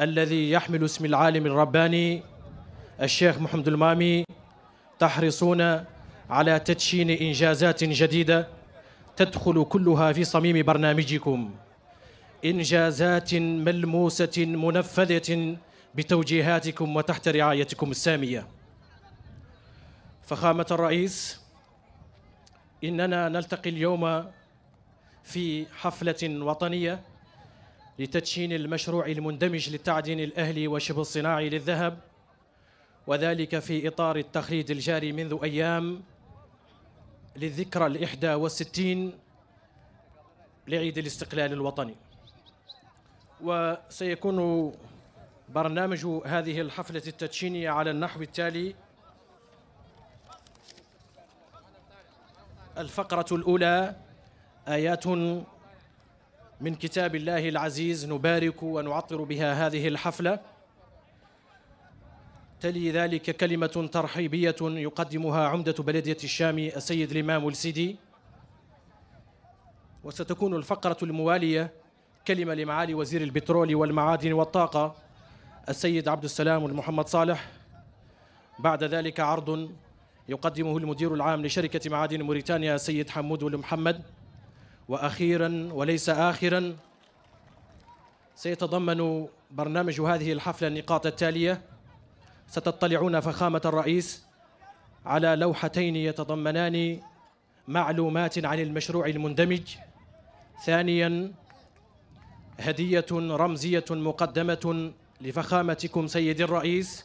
Speaker 11: الذي يحمل اسم العالم الرباني الشيخ محمد المامي تحرصون على تدشين إنجازات جديدة تدخل كلها في صميم برنامجكم إنجازات ملموسة منفذة بتوجيهاتكم وتحت رعايتكم السامية فخامة الرئيس إننا نلتقي اليوم في حفلة وطنية لتدشين المشروع المندمج للتعدين الأهلي وشبه الصناعي للذهب وذلك في إطار التخليد الجاري منذ أيام للذكرى الإحدى والستين لعيد الاستقلال الوطني وسيكون برنامج هذه الحفلة التدشينية على النحو التالي الفقرة الأولى آيات من كتاب الله العزيز نبارك ونعطر بها هذه الحفلة تلي ذلك كلمة ترحيبية يقدمها عمدة بلدية الشام السيد الإمام السيدي وستكون الفقرة الموالية كلمة لمعالي وزير البترول والمعادن والطاقة السيد عبد السلام المحمد صالح بعد ذلك عرض يقدمه المدير العام لشركة معادن موريتانيا السيد حمود المحمد وأخيرا وليس آخرا سيتضمن برنامج هذه الحفلة النقاط التالية ستطلعون فخامة الرئيس على لوحتين يتضمنان معلومات عن المشروع المندمج ثانيا هدية رمزية مقدمة لفخامتكم سيد الرئيس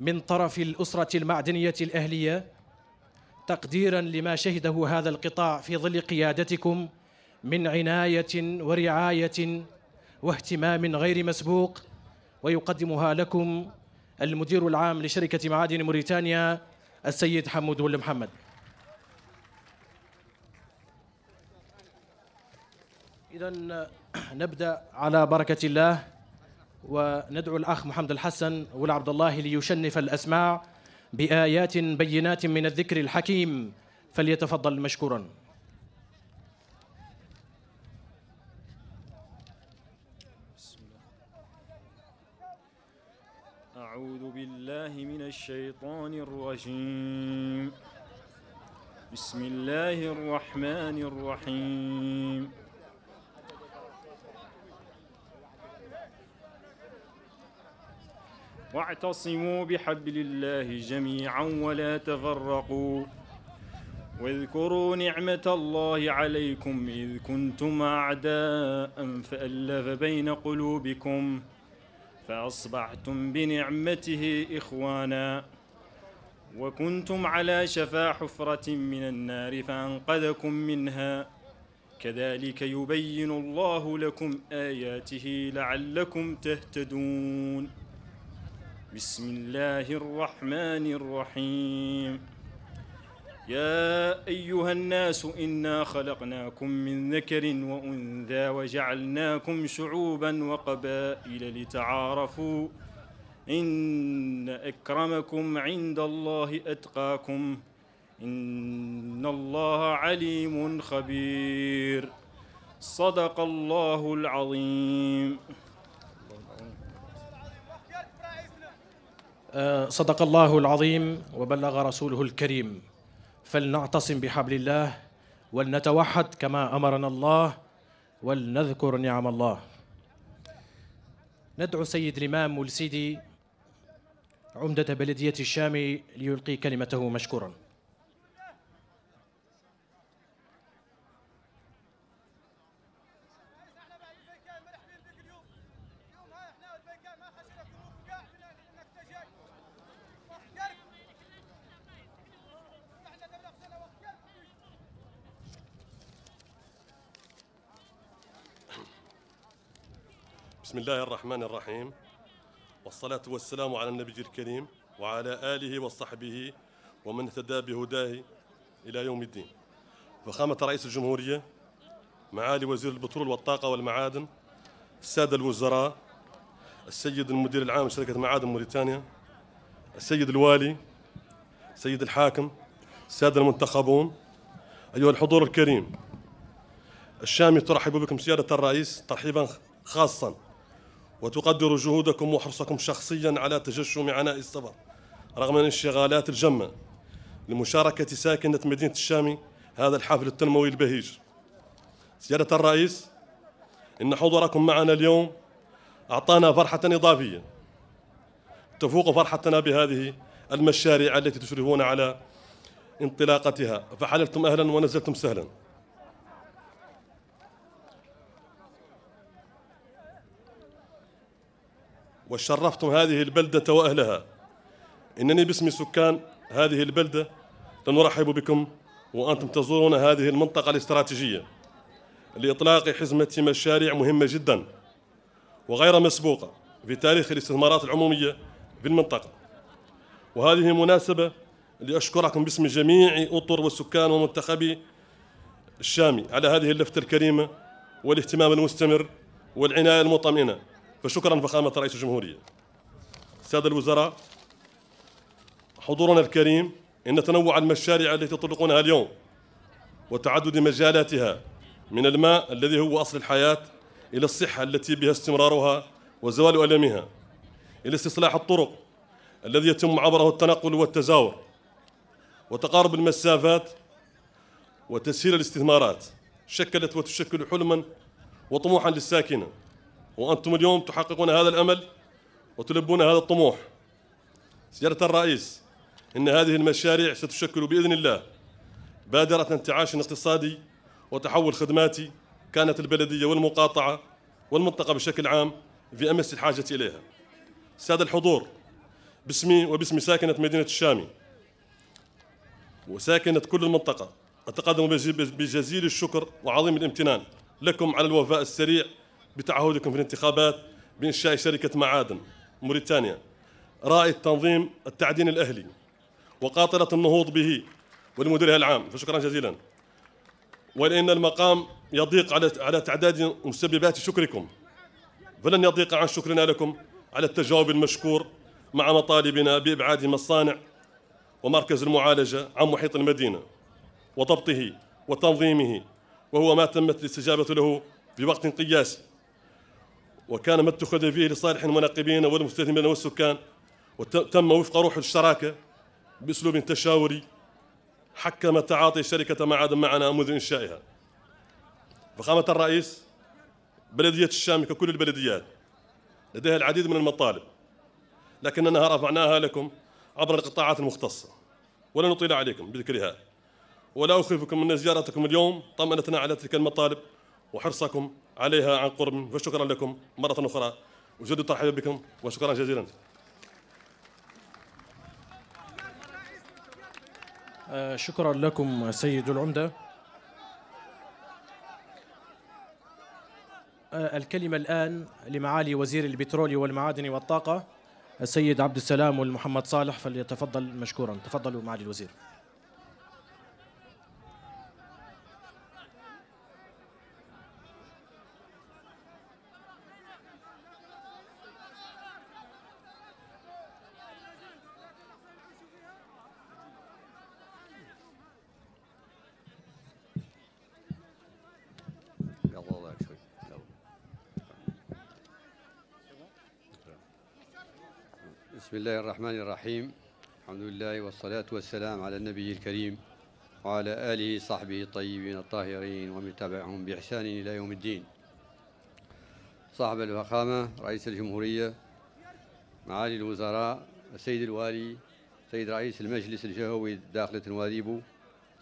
Speaker 11: من طرف الأسرة المعدنية الأهلية تقديرا لما شهده هذا القطاع في ظل قيادتكم من عناية ورعاية واهتمام غير مسبوق ويقدمها لكم المدير العام لشركة معادن موريتانيا السيد حمود ول محمد إذا نبدأ على بركة الله وندعو الأخ محمد الحسن والعبد الله ليشنف الأسماع بآيات بينات من الذكر الحكيم فليتفضل مشكورا
Speaker 12: أعوذ بالله من الشيطان الرجيم بسم الله الرحمن الرحيم واعتصموا بحبل الله جميعا ولا تفرقوا واذكروا نعمة الله عليكم إذ كنتم أعداء فألف بين قلوبكم فأصبحتم بنعمته إخوانا وكنتم على شفا حفرة من النار فأنقذكم منها كذلك يبين الله لكم آياته لعلكم تهتدون بسم الله الرحمن الرحيم يا ايها الناس انا خلقناكم من ذكر وانثى وجعلناكم شعوبا وقبائل لتعارفوا ان اكرمكم عند الله اتقاكم ان الله عليم خبير صدق الله العظيم
Speaker 11: آه، صدق الله العظيم وبلغ رسوله الكريم فلنعتصم بحبل الله ولنتوحد كما امرنا الله ولنذكر نعم الله ندعو سيد الامام والسيدي عمده بلديه الشام ليلقي كلمته مشكورا
Speaker 13: بسم الله الرحمن الرحيم والصلاة والسلام على النبي الكريم وعلى آله وصحبه ومن اهتدى بهداه إلى يوم الدين فخامة رئيس الجمهورية معالي وزير البترول والطاقة والمعادن السادة الوزراء السيد المدير العام لشركة معادن موريتانيا السيد الوالي السيد الحاكم السادة المنتخبون أيها الحضور الكريم الشام ترحب بكم سيادة الرئيس ترحيبا خاصا وتقدر جهودكم وحرصكم شخصيا على تجشم عناء السفر رغم الانشغالات الجمة لمشاركة ساكنة مدينة الشام هذا الحفل التنموي البهيج سيادة الرئيس إن حضوركم معنا اليوم أعطانا فرحة إضافية تفوق فرحتنا بهذه المشاريع التي تشرفون على انطلاقتها فحللتم أهلا ونزلتم سهلا وشرفتم هذه البلدة وأهلها إنني باسم سكان هذه البلدة لنرحب بكم وأنتم تزورون هذه المنطقة الاستراتيجية لإطلاق حزمة مشاريع مهمة جدا وغير مسبوقة في تاريخ الاستثمارات العمومية في المنطقة وهذه مناسبة لأشكركم باسم جميع أطر والسكان ومنتخبي الشامي على هذه اللفتة الكريمة والاهتمام المستمر والعناية المطمئنة فشكرا فخامة رئيس الجمهورية سادة الوزراء حضورنا الكريم إن تنوع المشاريع التي تطلقونها اليوم وتعدد مجالاتها من الماء الذي هو أصل الحياة إلى الصحة التي بها استمرارها وزوال ألمها إلى استصلاح الطرق الذي يتم عبره التنقل والتزاور وتقارب المسافات وتسهيل الاستثمارات شكلت وتشكل حلما وطموحا للساكنه وأنتم اليوم تحققون هذا الأمل وتلبون هذا الطموح سيادة الرئيس إن هذه المشاريع ستشكل بإذن الله بادرة انتعاش اقتصادي وتحول خدماتي كانت البلدية والمقاطعة والمنطقة بشكل عام في أمس الحاجة إليها سادة الحضور باسمي وباسم ساكنة مدينة الشامي وساكنة كل المنطقة أتقدم بجزيل الشكر وعظيم الامتنان لكم على الوفاء السريع بتعهدكم في الانتخابات بإنشاء شركة معادن موريتانيا رائد تنظيم التعدين الأهلي وقاطرة النهوض به ولمديرها العام فشكرا جزيلا ولأن المقام يضيق على على تعداد مسببات شكركم فلن يضيق عن شكرنا لكم على التجاوب المشكور مع مطالبنا بإبعاد مصانع ومركز المعالجة عن محيط المدينة وضبطه وتنظيمه وهو ما تمت الاستجابة له في وقت قياسي وكان ما اتخذ فيه لصالح المناقبين والمستثمرين والسكان وتم وفق روح الشراكة بأسلوب تشاوري حكم تعاطي شركة معادن معنا منذ إنشائها فخامة الرئيس بلدية الشام ككل البلديات لديها العديد من المطالب لكننا رفعناها لكم عبر القطاعات المختصة ولا نطيل عليكم بذكرها ولا أخفكم من زيارتكم اليوم طمأنتنا على تلك المطالب وحرصكم عليها عن قرب وشكرا لكم مرة أخرى وجد الترحيب بكم وشكرا جزيلا
Speaker 11: آه، شكرا لكم سيد العمدة آه، الكلمة الآن لمعالي وزير البترول والمعادن والطاقة السيد عبد السلام والمحمد صالح فليتفضل مشكورا تفضلوا معالي الوزير
Speaker 3: الله الرحمن الرحيم الحمد لله والصلاة والسلام على النبي الكريم وعلى آله صحبه الطيبين الطاهرين ومن تبعهم بإحسان إلى يوم الدين صاحب الفخامة رئيس الجمهورية معالي الوزراء السيد الوالي سيد رئيس المجلس الجهوي داخلة واديبو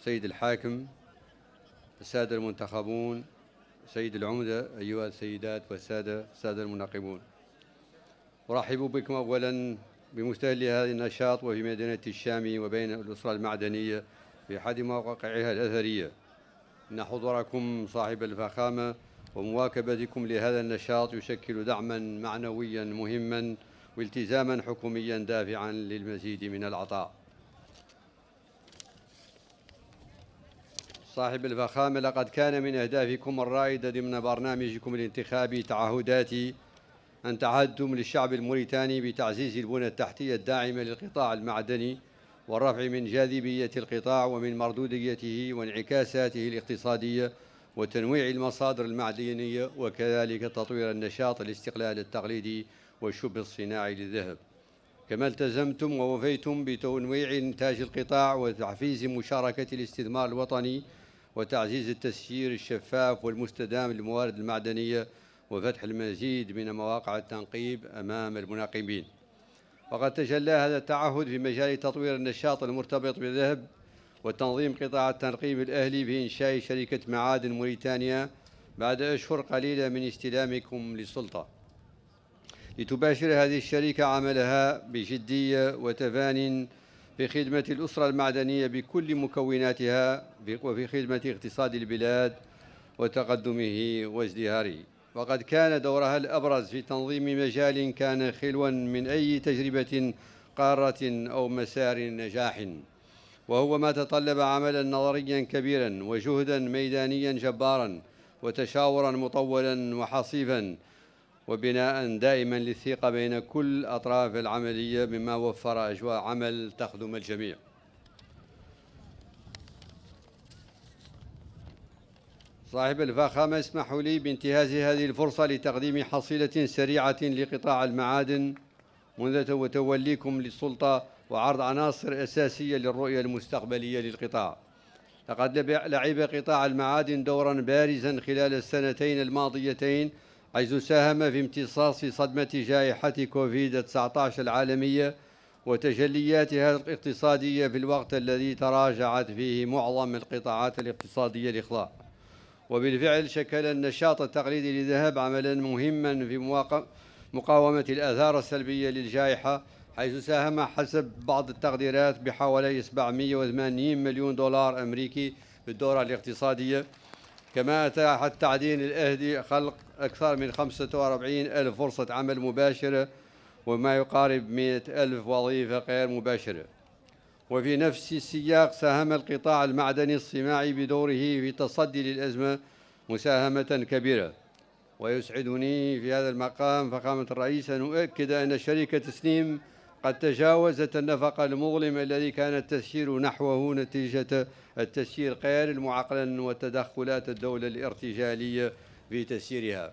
Speaker 3: سيد الحاكم السادة المنتخبون سيد العمدة أيها السيدات والسادة السادة المناقبون أرحب بكم أولا بمثال هذا النشاط وفي مدينة الشام وبين الأسرة المعدنية في أحد مواقعها الأثرية إن حضوركم صاحب الفخامة ومواكبتكم لهذا النشاط يشكل دعما معنويا مهما والتزاما حكوميا دافعا للمزيد من العطاء صاحب الفخامة لقد كان من أهدافكم الرائدة ضمن برنامجكم الانتخابي تعهداتي أن تعهدتم للشعب الموريتاني بتعزيز البنى التحتية الداعمة للقطاع المعدني والرفع من جاذبية القطاع ومن مردوديته وانعكاساته الاقتصادية وتنويع المصادر المعدنية وكذلك تطوير النشاط الاستقلال التقليدي والشبه الصناعي للذهب كما التزمتم ووفيتم بتنويع إنتاج القطاع وتحفيز مشاركة الاستثمار الوطني وتعزيز التسيير الشفاف والمستدام للموارد المعدنية وفتح المزيد من مواقع التنقيب أمام المناقبين وقد تجلى هذا التعهد في مجال تطوير النشاط المرتبط بالذهب وتنظيم قطاع التنقيب الأهلي في إنشاء شركة معادن موريتانيا بعد أشهر قليلة من استلامكم للسلطة لتباشر هذه الشركة عملها بجدية وتفان في خدمة الأسرة المعدنية بكل مكوناتها وفي خدمة اقتصاد البلاد وتقدمه وازدهاره وقد كان دورها الأبرز في تنظيم مجال كان خلوا من أي تجربة قارة أو مسار نجاح وهو ما تطلب عملا نظريا كبيرا وجهدا ميدانيا جبارا وتشاورا مطولا وحصيفا وبناء دائما للثقة بين كل أطراف العملية مما وفر أجواء عمل تخدم الجميع صاحب الفخامة اسمحوا لي بانتهاز هذه الفرصة لتقديم حصيلة سريعة لقطاع المعادن منذ توليكم للسلطة وعرض عناصر أساسية للرؤية المستقبلية للقطاع لقد لعب قطاع المعادن دورا بارزا خلال السنتين الماضيتين حيث ساهم في امتصاص صدمة جائحة كوفيد-19 العالمية وتجلياتها الاقتصادية في الوقت الذي تراجعت فيه معظم القطاعات الاقتصادية الإخلاق وبالفعل شكل النشاط التقليدي للذهب عملا مهما في مقاومة الآثار السلبية للجائحة حيث ساهم حسب بعض التقديرات بحوالي 780 مليون دولار أمريكي في الدورة الاقتصادية كما أتاح التعدين الأهدي خلق أكثر من 45 ألف فرصة عمل مباشرة وما يقارب 100 ألف وظيفة غير مباشرة وفي نفس السياق ساهم القطاع المعدني الصناعي بدوره في تصدي للأزمة مساهمة كبيرة ويسعدني في هذا المقام فقامة الرئيس أن أؤكد أن شركة سنيم قد تجاوزت النفق المظلم الذي كان التسيير نحوه نتيجة التسيير غير المعقل وتدخلات الدولة الارتجالية في تسييرها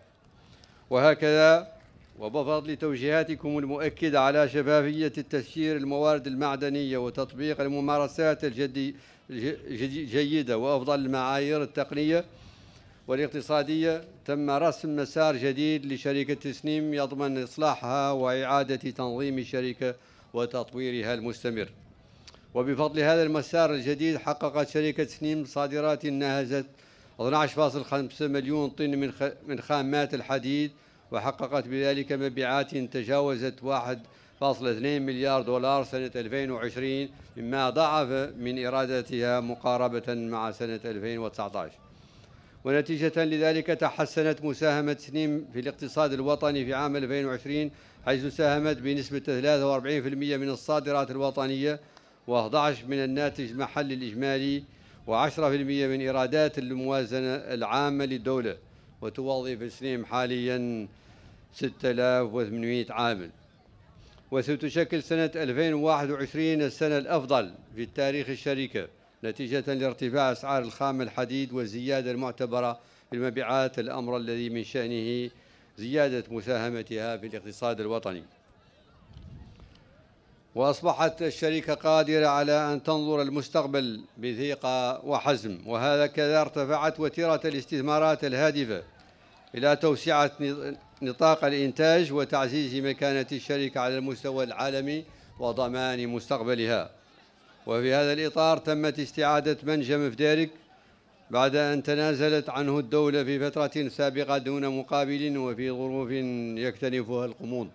Speaker 3: وهكذا وبفضل توجيهاتكم المؤكدة على شفافية التسيير الموارد المعدنية وتطبيق الممارسات الجديدة الجدي وأفضل المعايير التقنية والاقتصادية تم رسم مسار جديد لشركة تسنيم يضمن إصلاحها وإعادة تنظيم الشركة وتطويرها المستمر وبفضل هذا المسار الجديد حققت شركة سنيم صادرات ناهزت 12.5 مليون طن من خامات الحديد وحققت بذلك مبيعات تجاوزت 1.2 مليار دولار سنة 2020 مما ضعف من إرادتها مقاربة مع سنة 2019 ونتيجة لذلك تحسنت مساهمة سنيم في الاقتصاد الوطني في عام 2020 حيث ساهمت بنسبة 43% من الصادرات الوطنية و11 من الناتج المحلي الإجمالي و10% من إيرادات الموازنة العامة للدولة وتوظف سنيم حالياً 6800 عامل وستشكل سنة 2021 السنة الأفضل في تاريخ الشركة نتيجة لارتفاع أسعار الخام الحديد والزيادة المعتبرة في المبيعات الأمر الذي من شأنه زيادة مساهمتها في الاقتصاد الوطني وأصبحت الشركة قادرة على أن تنظر المستقبل بثقة وحزم وهذا كذا ارتفعت وتيرة الاستثمارات الهادفة إلى توسعة نطاق الإنتاج وتعزيز مكانة الشركة على المستوى العالمي وضمان مستقبلها وفي هذا الإطار تمت استعادة منجم مفدارك بعد أن تنازلت عنه الدولة في فترة سابقة دون مقابل وفي ظروف يكتنفها القمود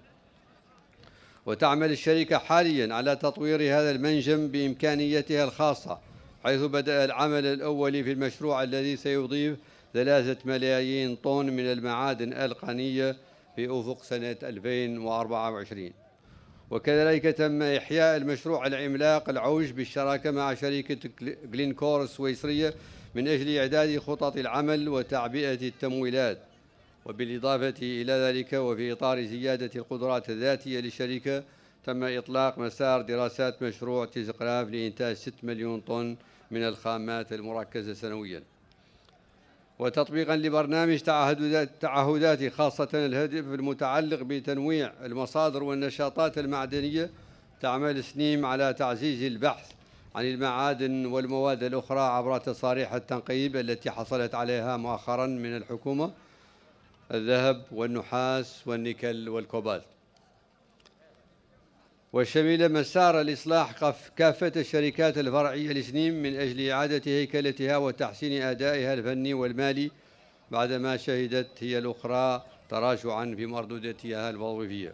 Speaker 3: وتعمل الشركة حاليا على تطوير هذا المنجم بإمكانيتها الخاصة حيث بدأ العمل الأولي في المشروع الذي سيضيف ثلاثة ملايين طن من المعادن القنية في أفق سنة 2024 وكذلك تم إحياء المشروع العملاق العوج بالشراكة مع شركة جلينكور السويسرية من أجل إعداد خطط العمل وتعبئة التمويلات وبالإضافة إلى ذلك وفي إطار زيادة القدرات الذاتية للشركة تم إطلاق مسار دراسات مشروع تزقراف لإنتاج 6 مليون طن من الخامات المركزة سنوياً وتطبيقا لبرنامج تعهدات تعهداتي خاصة الهدف المتعلق بتنويع المصادر والنشاطات المعدنية تعمل سنيم على تعزيز البحث عن المعادن والمواد الأخرى عبر تصاريح التنقيب التي حصلت عليها مؤخرا من الحكومة الذهب والنحاس والنيكل والكوبالت وشمل مسار الإصلاح كافة الشركات الفرعية لسنيم من أجل إعادة هيكلتها وتحسين أدائها الفني والمالي بعدما شهدت هي الأخرى تراجعا في مردودتها الوظيفية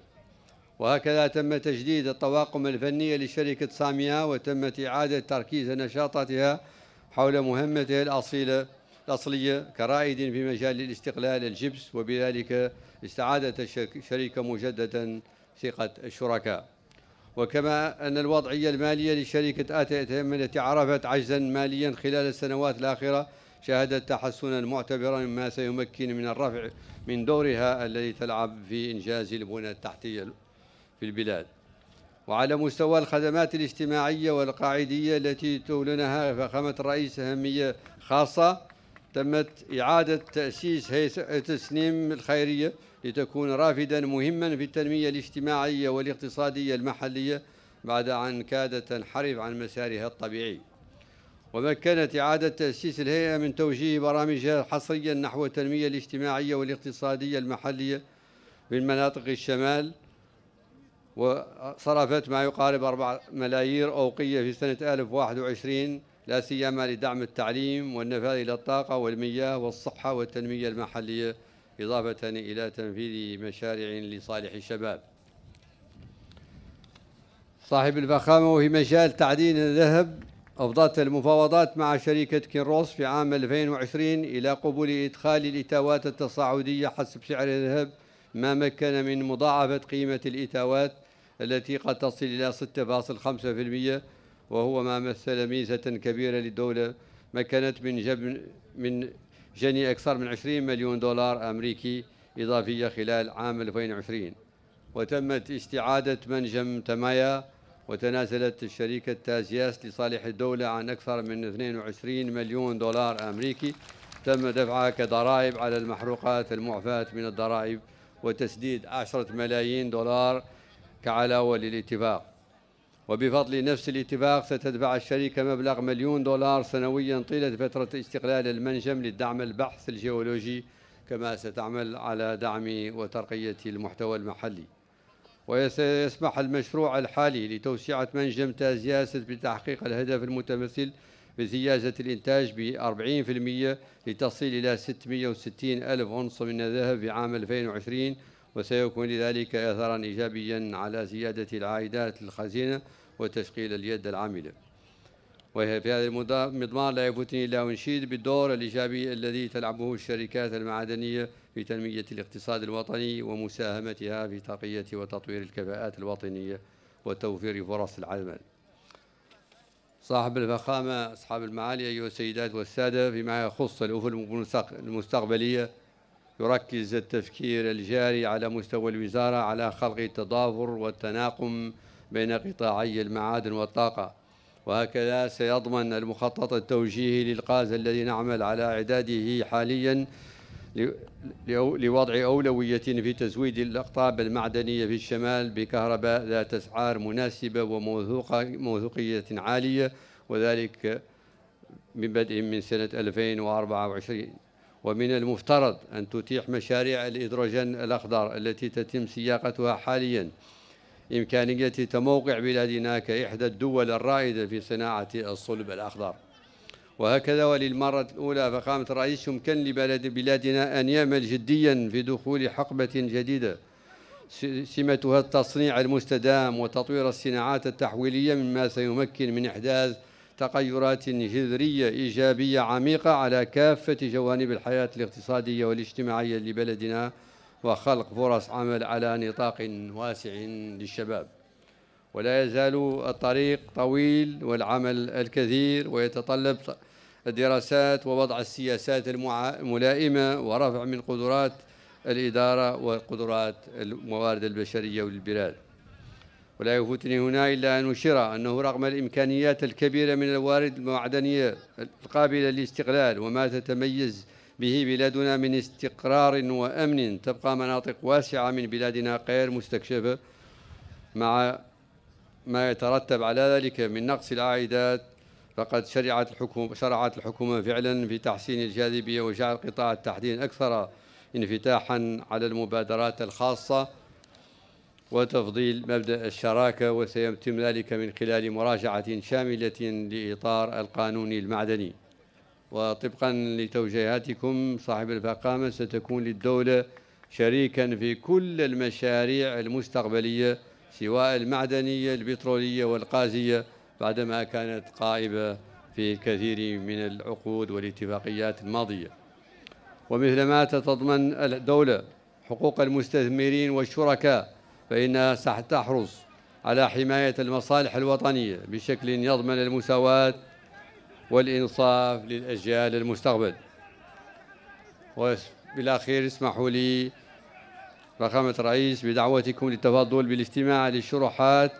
Speaker 3: وهكذا تم تجديد الطواقم الفنية لشركة سامية وتمت إعادة تركيز نشاطاتها حول مهمتها الأصيلة الأصلية كرائد في مجال الاستقلال الجبس وبذلك استعادت الشركة مجددا ثقة الشركاء وكما أن الوضعية المالية لشركة آتا التي عرفت عجزا ماليا خلال السنوات الأخيرة شهدت تحسنا معتبرا مما سيمكن من الرفع من دورها الذي تلعب في إنجاز البنى التحتية في البلاد وعلى مستوى الخدمات الاجتماعية والقاعدية التي تولنها فخامة الرئيس أهمية خاصة تمت إعادة تأسيس هيئة التسنيم الخيرية لتكون رافدا مهما في التنمية الاجتماعية والاقتصادية المحلية بعد أن كادت تنحرف عن مسارها الطبيعي ومكنت إعادة تأسيس الهيئة من توجيه برامجها حصريا نحو التنمية الاجتماعية والاقتصادية المحلية من مناطق الشمال وصرفت ما يقارب 4 ملايير أوقية في سنة 2021 لا سيما لدعم التعليم والنفاذ إلى الطاقة والمياه والصحة والتنمية المحلية إضافة إلى تنفيذ مشاريع لصالح الشباب صاحب الفخامة وفي مجال تعدين الذهب أفضت المفاوضات مع شركة كيروس في عام 2020 إلى قبول إدخال الإتاوات التصاعدية حسب سعر الذهب ما مكن من مضاعفة قيمة الإتاوات التي قد تصل إلى 6.5% وهو ما مثل ميزة كبيرة للدولة مكنت من جبن من جني أكثر من 20 مليون دولار أمريكي إضافية خلال عام 2020 وتمت استعادة منجم تمايا وتنازلت الشركة تازياس لصالح الدولة عن أكثر من 22 مليون دولار أمريكي تم دفعها كضرائب على المحروقات المعفاة من الضرائب وتسديد 10 ملايين دولار كعلاوة للاتفاق وبفضل نفس الاتفاق ستدفع الشركة مبلغ مليون دولار سنويا طيلة فترة استقلال المنجم للدعم البحث الجيولوجي كما ستعمل على دعم وترقية المحتوى المحلي ويسمح المشروع الحالي لتوسعة منجم تازياسة بتحقيق الهدف المتمثل بزيادة الإنتاج ب 40% لتصل إلى 660 ألف أونصة من الذهب في عام 2020 وسيكون لذلك اثرا ايجابيا على زياده العائدات للخزينه وتشغيل اليد العامله وهي في هذا المضمار لا يفوتني الا انشيد بالدور الايجابي الذي تلعبه الشركات المعدنيه في تنميه الاقتصاد الوطني ومساهمتها في تقيه وتطوير الكفاءات الوطنيه وتوفير فرص العمل. صاحب الفخامه اصحاب المعالي ايها السيدات والساده فيما يخص الافق المستقبليه يركز التفكير الجاري على مستوى الوزارة على خلق التضافر والتناقم بين قطاعي المعادن والطاقة وهكذا سيضمن المخطط التوجيهي للغاز الذي نعمل على إعداده حاليا لوضع أولوية في تزويد الأقطاب المعدنية في الشمال بكهرباء ذات أسعار مناسبة وموثوقة موثوقية عالية وذلك ببدء من سنة 2024 ومن المفترض أن تتيح مشاريع الإدروجين الأخضر التي تتم سياقتها حاليا إمكانية تموقع بلادنا كإحدى الدول الرائدة في صناعة الصلب الأخضر وهكذا وللمرة الأولى فقامت الرئيس يمكن لبلد بلادنا أن يعمل جديا في دخول حقبة جديدة سمتها التصنيع المستدام وتطوير الصناعات التحويلية مما سيمكن من إحداث تغيرات جذرية إيجابية عميقة على كافة جوانب الحياة الاقتصادية والاجتماعية لبلدنا وخلق فرص عمل على نطاق واسع للشباب ولا يزال الطريق طويل والعمل الكثير ويتطلب الدراسات ووضع السياسات الملائمة ورفع من قدرات الإدارة وقدرات الموارد البشرية للبلاد ولا يفوتني هنا إلا أن أشير أنه رغم الإمكانيات الكبيرة من الوارد المعدنية القابلة للاستقلال وما تتميز به بلادنا من استقرار وأمن تبقى مناطق واسعة من بلادنا غير مستكشفة مع ما يترتب على ذلك من نقص العائدات فقد شرعت الحكومة شرعت الحكومة فعلا في تحسين الجاذبية وجعل قطاع التحديد أكثر انفتاحا على المبادرات الخاصة وتفضيل مبدأ الشراكة وسيتم ذلك من خلال مراجعة شاملة لإطار القانون المعدني وطبقا لتوجيهاتكم صاحب الفقامة ستكون للدولة شريكا في كل المشاريع المستقبلية سواء المعدنية البترولية والغازية بعدما كانت قائمة في كثير من العقود والاتفاقيات الماضية ومثلما تتضمن الدولة حقوق المستثمرين والشركاء فإنها ستحرص على حماية المصالح الوطنية بشكل يضمن المساواة والإنصاف للأجيال المستقبل وبالأخير اسمحوا لي فخامة الرئيس بدعوتكم للتفضل بالاستماع للشروحات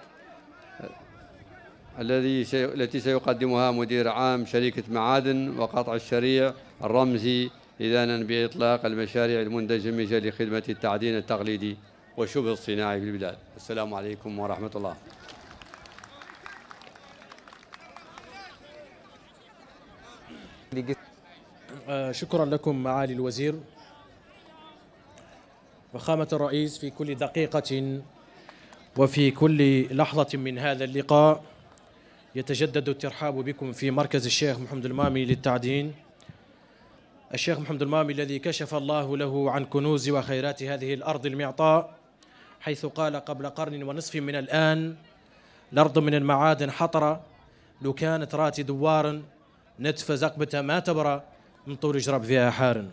Speaker 3: الذي سي... التي سيقدمها مدير عام شركة معادن وقطع الشريع الرمزي إذانا بإطلاق المشاريع المندمجة لخدمة التعدين التقليدي وشبه الصناعي في البلاد السلام عليكم ورحمة الله
Speaker 11: آه، شكرا لكم معالي الوزير فخامة الرئيس في كل دقيقة وفي كل لحظة من هذا اللقاء يتجدد الترحاب بكم في مركز الشيخ محمد المامي للتعدين الشيخ محمد المامي الذي كشف الله له عن كنوز وخيرات هذه الأرض المعطاء حيث قال قبل قرن ونصف من الآن الأرض من المعادن حطرة لو كانت راتي دوار نتف زقبتها ما تبرى من طول جرب فيها حار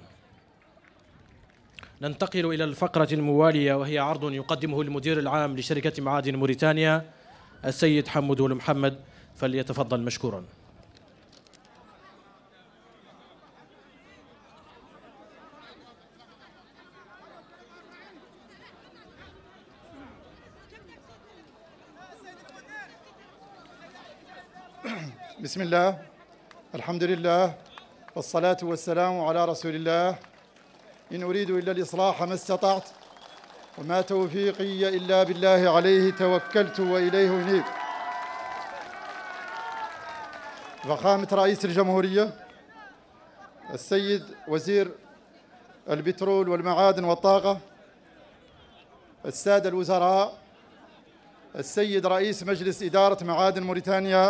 Speaker 11: ننتقل إلى الفقرة الموالية وهي عرض يقدمه المدير العام لشركة معادن موريتانيا السيد حمود المحمد فليتفضل مشكورا
Speaker 14: بسم الله الحمد لله والصلاة والسلام على رسول الله إن أريد إلا الإصلاح ما استطعت وما توفيقي إلا بالله عليه توكلت وإليه أنيب فخامة رئيس الجمهورية السيد وزير البترول والمعادن والطاقة السادة الوزراء السيد رئيس مجلس إدارة معادن موريتانيا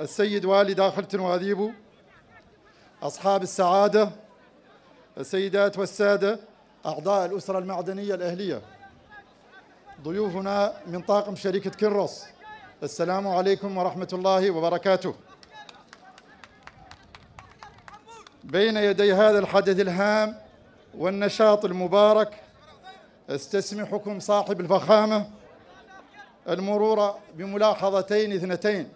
Speaker 14: السيد والي داخل وأذيبو أصحاب السعادة السيدات والسادة أعضاء الأسرة المعدنية الأهلية ضيوفنا من طاقم شركة كنرس السلام عليكم ورحمة الله وبركاته بين يدي هذا الحدث الهام والنشاط المبارك استسمحكم صاحب الفخامة المرور بملاحظتين اثنتين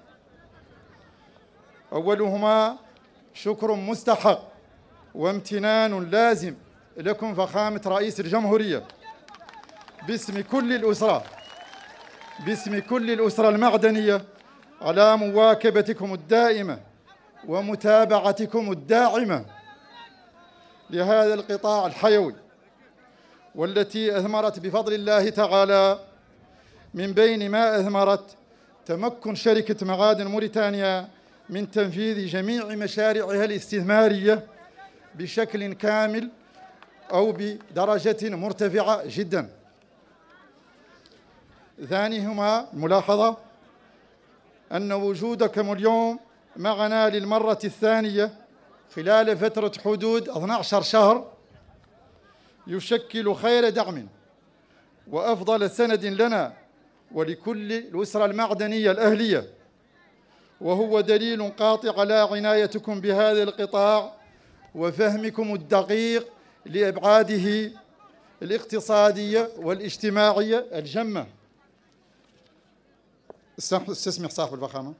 Speaker 14: أولهما شكر مستحق وامتنان لازم لكم فخامة رئيس الجمهورية باسم كل الأسرة باسم كل الأسرة المعدنية على مواكبتكم الدائمة ومتابعتكم الداعمة لهذا القطاع الحيوي والتي أثمرت بفضل الله تعالى من بين ما أثمرت تمكن شركة معادن موريتانيا من تنفيذ جميع مشاريعها الاستثمارية بشكل كامل أو بدرجة مرتفعة جدا ثانيهما ملاحظة أن وجودكم اليوم معنا للمرة الثانية خلال فترة حدود 12 شهر يشكل خير دعم وأفضل سند لنا ولكل الأسرة المعدنية الأهلية وهو دليل قاطع على عنايتكم بهذا القطاع وفهمكم الدقيق لابعاده الاقتصاديه والاجتماعيه الجمه استسمح صاحب الفخامه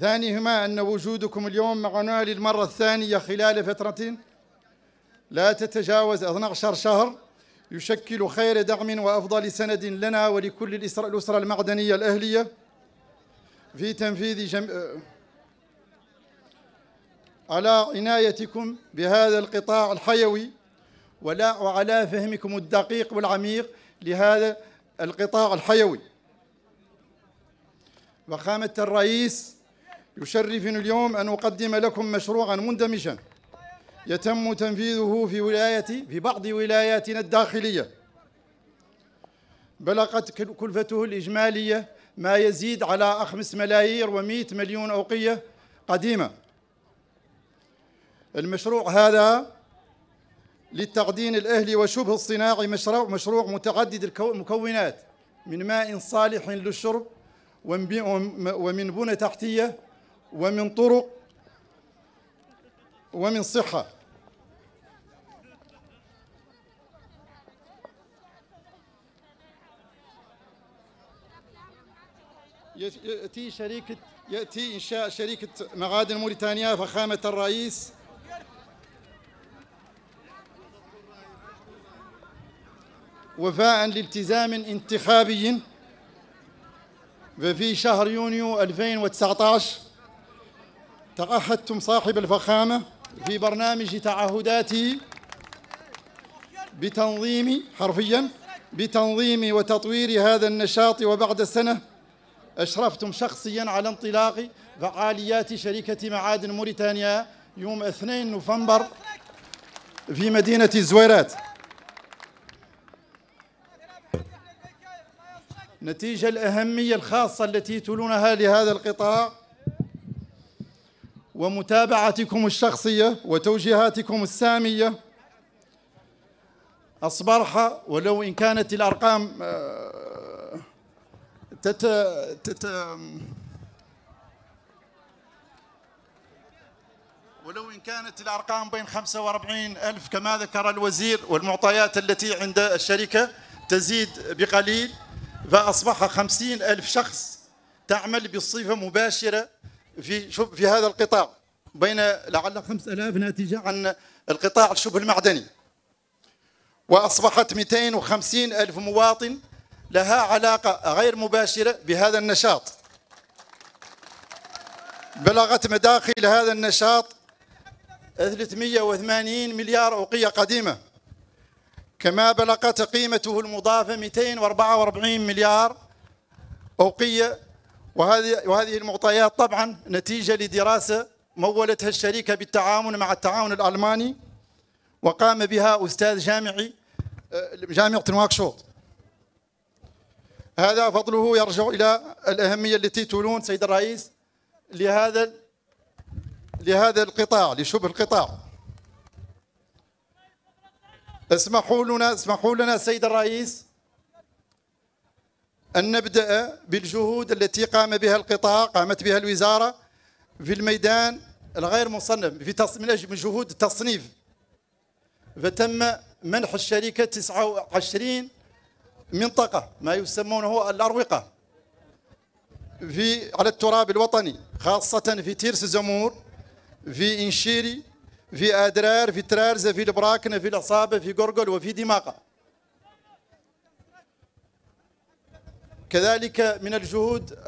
Speaker 14: ثانيهما ان وجودكم اليوم معنا للمره الثانيه خلال فتره لا تتجاوز 12 شهر يشكل خير دعم وافضل سند لنا ولكل الاسره المعدنيه الاهليه في تنفيذ جم... آه، على عنايتكم بهذا القطاع الحيوي ولا وعلى فهمكم الدقيق والعميق لهذا القطاع الحيوي وخامة الرئيس يشرفني اليوم أن أقدم لكم مشروعا مندمجا يتم تنفيذه في ولاية في بعض ولاياتنا الداخلية بلغت كلفته الإجمالية ما يزيد على 5 ملايير و100 مليون أوقية قديمة المشروع هذا للتعدين الأهلي وشبه الصناعي مشروع, مشروع متعدد المكونات من ماء صالح للشرب ومن بنى تحتية ومن طرق ومن صحة يأتي شركة يأتي إنشاء شركة معادن موريتانيا فخامة الرئيس وفاء لالتزام انتخابي ففي شهر يونيو 2019 تعهدتم صاحب الفخامة في برنامج تعهداته بتنظيم حرفيا بتنظيم وتطوير هذا النشاط وبعد سنه أشرفتم شخصيا على انطلاق فعاليات شركة معادن موريتانيا يوم 2 نوفمبر في مدينة الزويرات نتيجة الأهمية الخاصة التي تلونها لهذا القطاع ومتابعتكم الشخصية وتوجيهاتكم السامية أصبح ولو إن كانت الأرقام آه، تت تت ولو إن كانت الأرقام بين 45 ألف كما ذكر الوزير والمعطيات التي عند الشركة تزيد بقليل فأصبح 50 ألف شخص تعمل بصفة مباشرة في في هذا القطاع بين لعل 5000 ناتجة عن القطاع الشبه المعدني وأصبحت 250 ألف مواطن لها علاقة غير مباشرة بهذا النشاط بلغت مداخل هذا النشاط 380 مليار أوقية قديمة كما بلغت قيمته المضافة 244 مليار أوقية وهذه وهذه المعطيات طبعا نتيجة لدراسة مولتها الشركة بالتعاون مع التعاون الألماني وقام بها أستاذ جامعي آه، جامعة نواكشوط هذا فضله يرجع إلى الأهمية التي تولون سيد الرئيس لهذا لهذا القطاع لشبه القطاع اسمحوا لنا اسمحوا لنا سيد الرئيس أن نبدأ بالجهود التي قام بها القطاع قامت بها الوزارة في الميدان الغير مصنف في تص... من أجل جهود التصنيف فتم منح الشركة 29 منطقة ما يسمونه الأروقة في على التراب الوطني خاصة في تيرس زمور في إنشيري في أدرار في ترارزة في البراكنة في العصابة في قرقل وفي دماقة كذلك من الجهود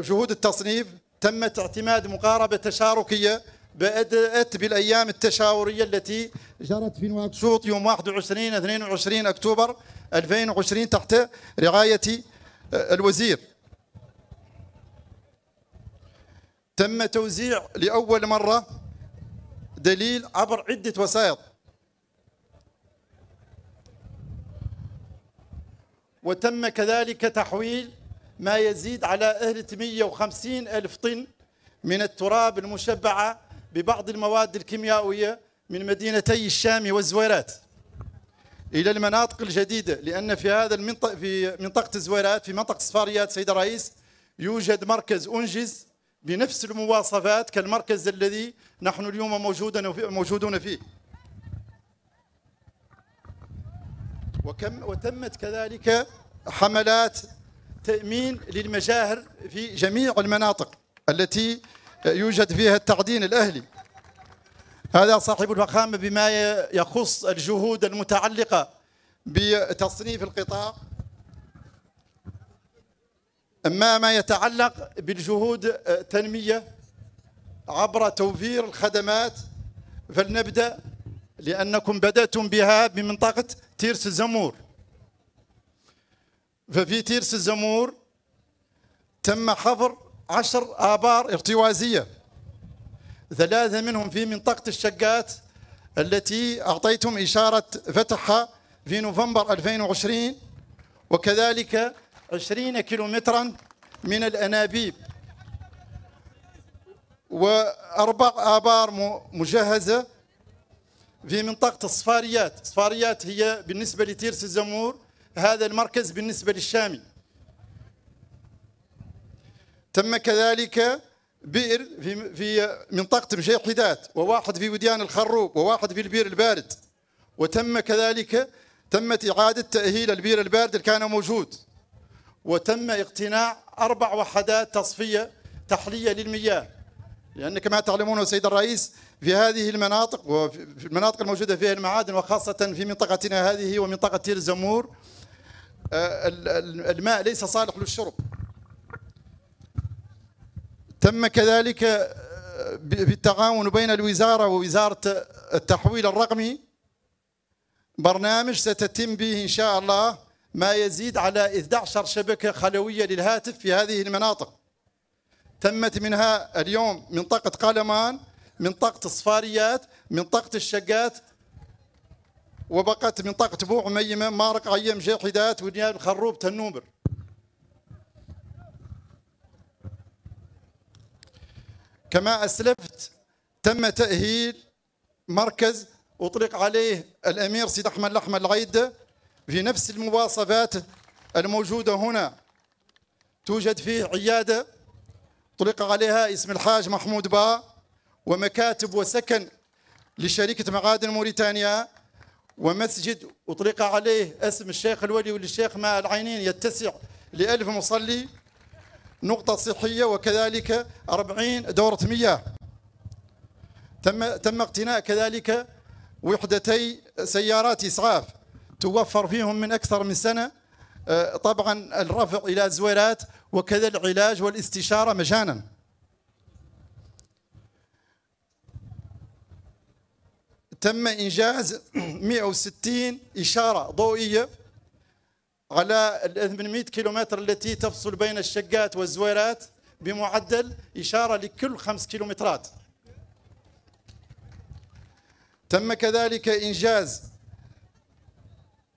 Speaker 14: جهود التصنيف تمت اعتماد مقاربة تشاركية بدأت بالأيام التشاورية التي جرت في نواكشوط يوم 21 22 أكتوبر 2020 تحت رعاية آه، الوزير تم توزيع لأول مرة دليل عبر عدة وسائط وتم كذلك تحويل ما يزيد على 350 ألف طن من التراب المشبعة ببعض المواد الكيميائية من مدينتي الشام والزويرات إلى المناطق الجديدة لأن في هذا المنطقة في منطقة الزويرات في منطقة صفاريات سيد الرئيس يوجد مركز أنجز بنفس المواصفات كالمركز الذي نحن اليوم موجودون فيه وكم وتمت كذلك حملات تأمين للمجاهر في جميع المناطق التي يوجد فيها التعدين الأهلي هذا صاحب المقام بما يخص الجهود المتعلقة بتصنيف القطاع أما ما يتعلق بالجهود التنمية عبر توفير الخدمات فلنبدأ لأنكم بدأتم بها بمنطقة تيرس الزمور ففي تيرس الزمور تم حفر عشر آبار ارتوازية ثلاثة منهم في منطقة الشقات التي أعطيتم إشارة فتحها في نوفمبر 2020 وكذلك 20 كيلومترا من الأنابيب وأربع آبار مجهزة في منطقة الصفاريات الصفاريات هي بالنسبة لتيرس الزمور هذا المركز بالنسبة للشامي تم كذلك بئر في في منطقه مشي حداد وواحد في وديان الخروب وواحد في البئر البارد وتم كذلك تمت اعاده تاهيل البئر البارد اللي كان موجود وتم اقتناع اربع وحدات تصفيه تحليه للمياه لان كما تعلمون سيد الرئيس في هذه المناطق وفي المناطق الموجوده فيها المعادن وخاصه في منطقتنا هذه ومنطقه تير الزمور آه، الماء ليس صالح للشرب تم كذلك آه، بالتعاون بين الوزارة ووزارة التحويل الرقمي برنامج ستتم به إن شاء الله ما يزيد على 11 شبكة خلوية للهاتف في هذه المناطق تمت منها اليوم منطقة قلمان منطقة الصفاريات منطقة الشقات وبقت منطقة بوع ميمة مارق عيم جيحدات ونياب الخروب تنومر كما أسلفت تم تأهيل مركز أطلق عليه الأمير سيد أحمد الأحمد العيدة في نفس المواصفات الموجودة هنا توجد فيه عيادة طلق عليها اسم الحاج محمود با ومكاتب وسكن لشركة معادن موريتانيا ومسجد أطلق عليه اسم الشيخ الولي وللشيخ ماء العينين يتسع لألف مصلي نقطة صحية وكذلك 40 دورة مياه تم تم اقتناء كذلك وحدتي سيارات إسعاف توفر فيهم من أكثر من سنة آه، طبعا الرفع إلى زويلات وكذا العلاج والاستشارة مجانا تم إنجاز 160 إشارة ضوئية على ال 800 كيلومتر التي تفصل بين الشقات والزويرات بمعدل إشارة لكل خمس كيلومترات تم كذلك إنجاز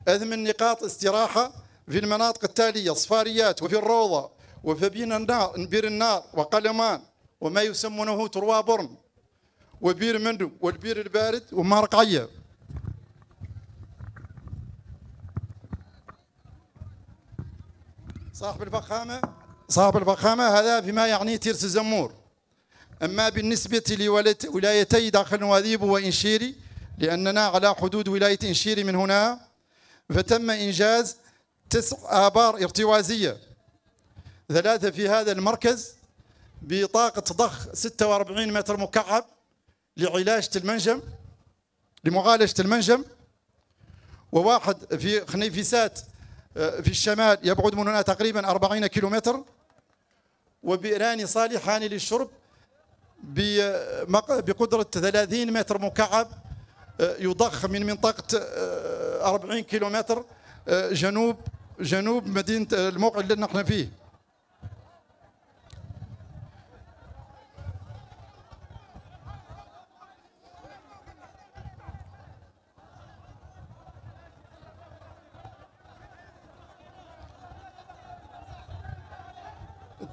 Speaker 14: أذمن نقاط استراحة في المناطق التالية صفاريات وفي الروضة وفي بير النار وقلمان وما يسمونه تروابرن وبير مندو والبير البارد ومارقعيه صاحب الفخامة صاحب الفخامة هذا فيما يعني ترس الزمور أما بالنسبة لولايتي داخل نواذيب وإنشيري لأننا على حدود ولاية إنشيري من هنا فتم إنجاز تسع آبار ارتوازية ثلاثة في هذا المركز بطاقة ضخ 46 متر مكعب لعلاجة المنجم لمعالجة المنجم وواحد في خنيفسات آه، في الشمال يبعد من هنا تقريبا 40 كيلومتر وبئران صالحان للشرب بقدرة 30 متر مكعب آه، يضخ من منطقة 40 آه، كيلومتر جنوب جنوب مدينة الموقع اللي نحن فيه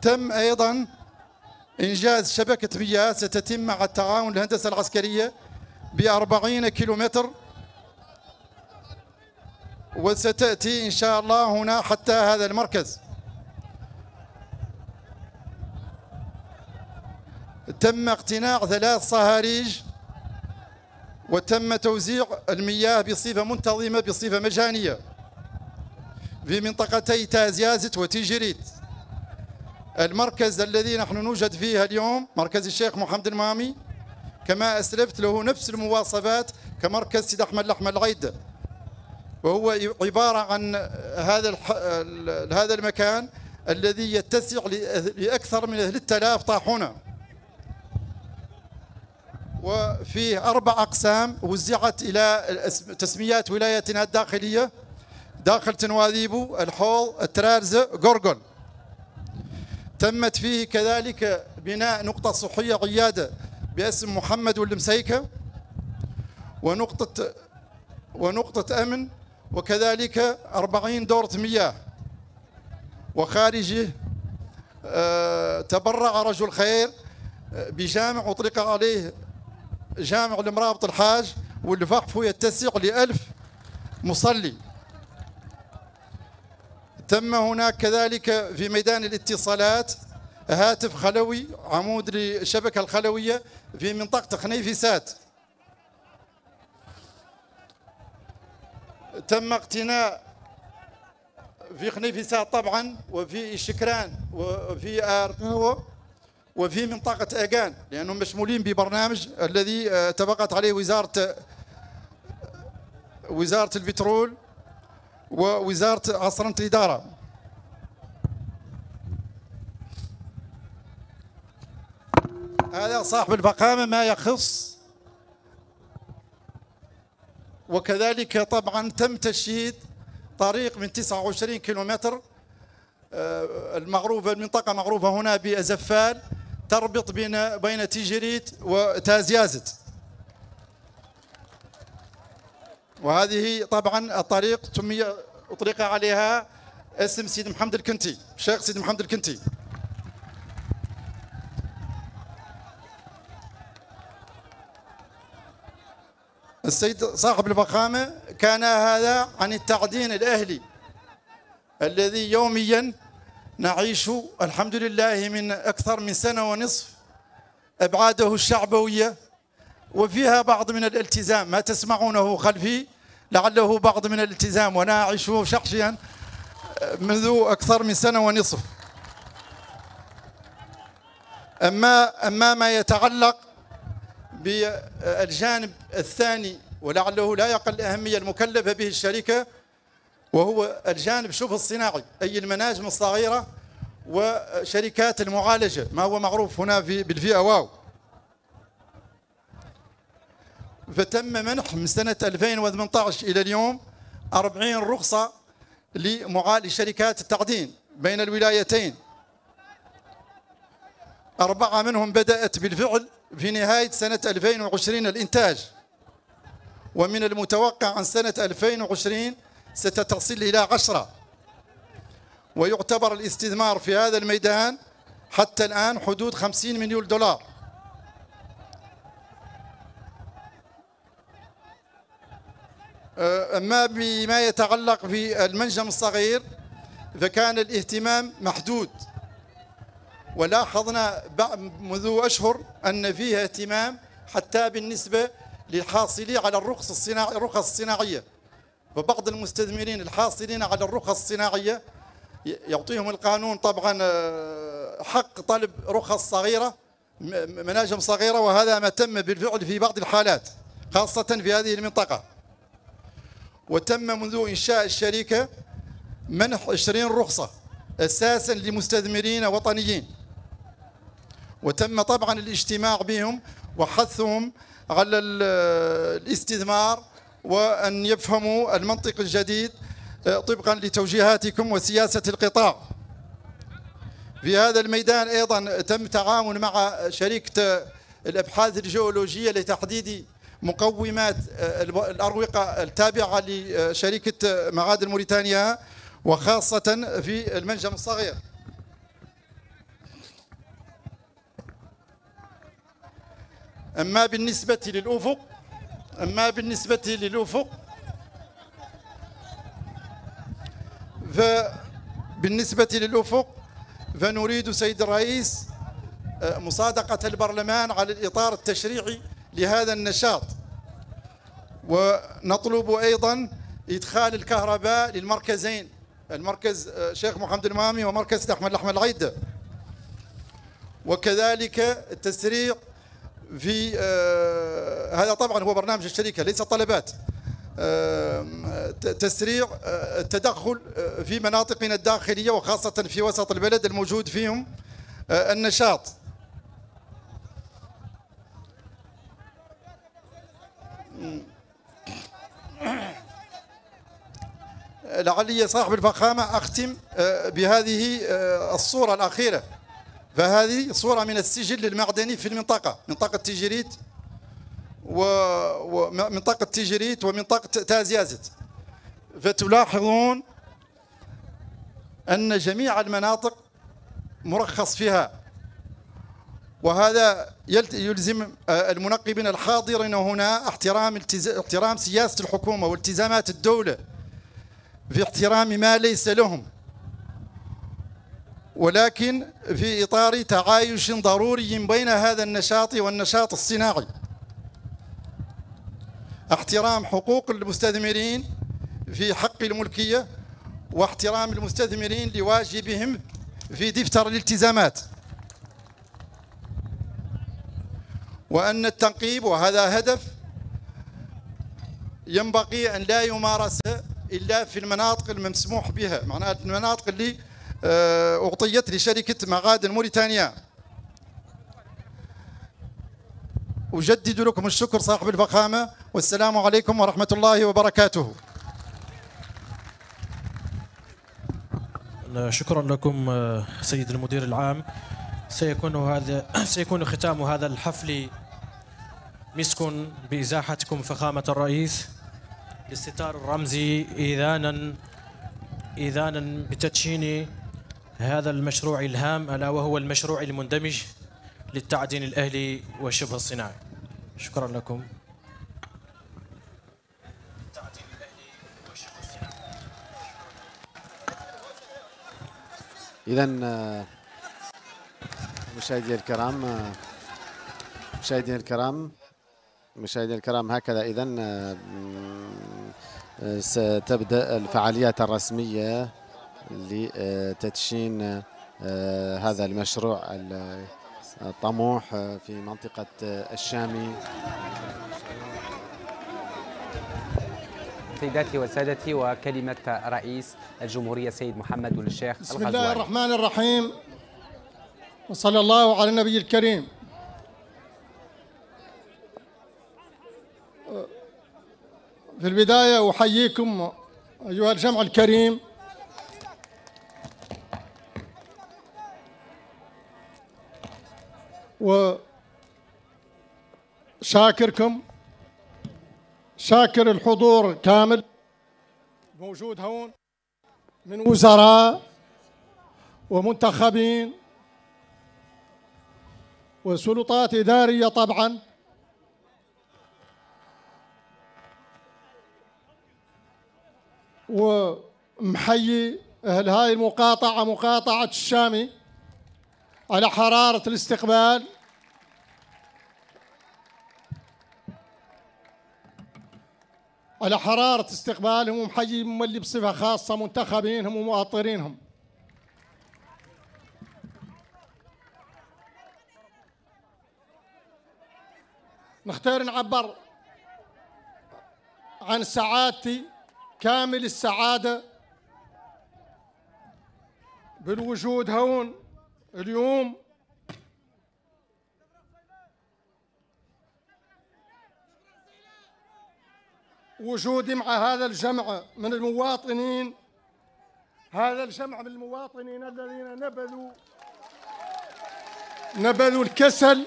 Speaker 14: تم أيضا إنجاز شبكة مياه ستتم مع التعاون الهندسة العسكرية ب 40 كيلو متر وستأتي إن شاء الله هنا حتى هذا المركز تم اقتناع ثلاث صهاريج وتم توزيع المياه بصفة منتظمة بصفة مجانية في منطقتي تازيازت وتيجريت المركز الذي نحن نوجد فيه اليوم مركز الشيخ محمد المامي كما أسلفت له نفس المواصفات كمركز سيد أحمد لحم العيد وهو عبارة عن هذا هذا المكان الذي يتسع لأكثر من 3000 طاحونة وفيه أربع أقسام وزعت إلى تسميات ولايتنا الداخلية داخل تنواذيبو الحوض ترارز غورغون تمت فيه كذلك بناء نقطة صحية عيادة باسم محمد والمسيكة ونقطة ونقطة أمن وكذلك 40 دورة مياه وخارجه آه، تبرع رجل خير آه، بجامع أطلق عليه جامع لمرابط الحاج والفقف يتسع لألف مصلي تم هناك كذلك في ميدان الاتصالات هاتف خلوي عمود للشبكة الخلوية في منطقة خنيفسات تم اقتناء في خنيفسات طبعا وفي شكران وفي آرقاوة وفي منطقة أجان لأنهم مشمولين ببرنامج الذي آه، تبقت عليه وزارة وزارة البترول ووزاره عصرنه الاداره هذا صاحب الفخامه ما يخص وكذلك طبعا تم تشييد طريق من 29 كيلومتر آه، المعروفه المنطقه معروفه هنا بازفال تربط بين بين تيجريت وتازيازت وهذه طبعا الطريق سمي اطلق عليها اسم سيد محمد الكنتي الشيخ سيد محمد الكنتي السيد صاحب الفخامه كان هذا عن التعدين الأهلي الذي يوميا نعيش الحمد لله من أكثر من سنة ونصف أبعاده الشعبوية وفيها بعض من الالتزام ما تسمعونه خلفي لعله بعض من الالتزام وأنا أعيش شخصيا منذ أكثر من سنة ونصف أما أما ما يتعلق بالجانب الثاني ولعله لا يقل أهمية المكلفة به الشركة وهو الجانب شبه الصناعي أي المناجم الصغيرة وشركات المعالجة ما هو معروف هنا في بالفئة واو فتم منح من سنة 2018 إلى اليوم 40 رخصة لمعالي شركات التعدين بين الولايتين أربعة منهم بدأت بالفعل في نهاية سنة 2020 الإنتاج ومن المتوقع أن سنة 2020 ستصل إلى عشرة ويعتبر الاستثمار في هذا الميدان حتى الآن حدود 50 مليون دولار آه، أما بما يتعلق بالمنجم الصغير فكان الاهتمام محدود ولاحظنا منذ أشهر أن فيه اهتمام حتى بالنسبة للحاصلين على الرخص الصناعي الرخص الصناعية فبعض المستثمرين الحاصلين على الرخص الصناعية يعطيهم القانون طبعا آه، حق طلب رخص صغيرة مناجم صغيرة وهذا ما تم بالفعل في بعض الحالات خاصة في هذه المنطقة وتم منذ إنشاء الشركة منح 20 رخصة أساسا لمستثمرين وطنيين وتم طبعا الاجتماع بهم وحثهم على الاستثمار وأن يفهموا المنطق الجديد آه، طبقا لتوجيهاتكم وسياسة القطاع في هذا الميدان أيضا تم تعاون مع شركة الأبحاث الجيولوجية لتحديد مقومات آه، الأروقة التابعة لشركة آه، معادن موريتانيا وخاصة في المنجم الصغير أما بالنسبة للأفق أما بالنسبة للأفق فبالنسبة للأفق فنريد سيد الرئيس آه، مصادقة البرلمان على الإطار التشريعي لهذا النشاط ونطلب أيضا إدخال الكهرباء للمركزين المركز آه، شيخ محمد المامي ومركز أحمد لحم العيدة وكذلك التسريع في آه، هذا طبعا هو برنامج الشركة ليس الطلبات تسريع آه، التدخل في مناطقنا الداخلية وخاصة في وسط البلد الموجود فيهم النشاط لعلي صاحب الفخامة أختم آه، بهذه آه، الصورة الأخيرة فهذه صورة من السجل المعدني في المنطقة منطقة تيجريت ومنطقة تيجريت ومنطقة تازيازت فتلاحظون أن جميع المناطق مرخص فيها وهذا يلزم آه، المنقبين الحاضرين هنا احترام احترام سياسة الحكومة والتزامات الدولة في احترام ما ليس لهم ولكن في إطار تعايش ضروري بين هذا النشاط والنشاط الصناعي احترام حقوق المستثمرين في حق الملكية واحترام المستثمرين لواجبهم في دفتر الالتزامات وأن التنقيب وهذا هدف ينبغي أن لا يمارس إلا في المناطق المسموح بها معناها المناطق اللي أعطيت آه، لشركة مغاد موريتانيا أجدد لكم الشكر صاحب الفخامة والسلام عليكم ورحمة الله وبركاته
Speaker 11: شكرا لكم آه، سيد المدير العام سيكون هذا سيكون ختام هذا الحفل مسك بإزاحتكم فخامة الرئيس للستار الرمزي إذانا إذانا بتدشين هذا المشروع الهام ألا وهو المشروع المندمج للتعدين الأهلي وشبه الصناعي شكرا لكم
Speaker 4: إذا مشاهدي الكرام مشاهدينا الكرام مشاهدينا الكرام هكذا اذا آه، آه، ستبدا الفعاليات الرسميه لتدشين آه، هذا المشروع الطموح في منطقه الشامي
Speaker 2: سيداتي وسادتي وكلمة رئيس الجمهورية سيد محمد الشيخ بسم الله
Speaker 15: الرحمن الرحيم وصلى الله على النبي الكريم في البداية أحييكم أيها الجمع الكريم وشاكركم شاكر الحضور كامل موجود هون من وزراء ومنتخبين وسلطات إدارية طبعاً ومحيي أهل هاي المقاطعة مقاطعة الشامي على حرارة الاستقبال على حرارة استقبالهم ومحيي اللي بصفة خاصة منتخبينهم ومؤطرينهم نختار نعبر عن سعادتي كامل السعادة بالوجود هون اليوم وجودي مع هذا الجمع من المواطنين هذا الجمع من المواطنين الذين نبذوا نبذوا الكسل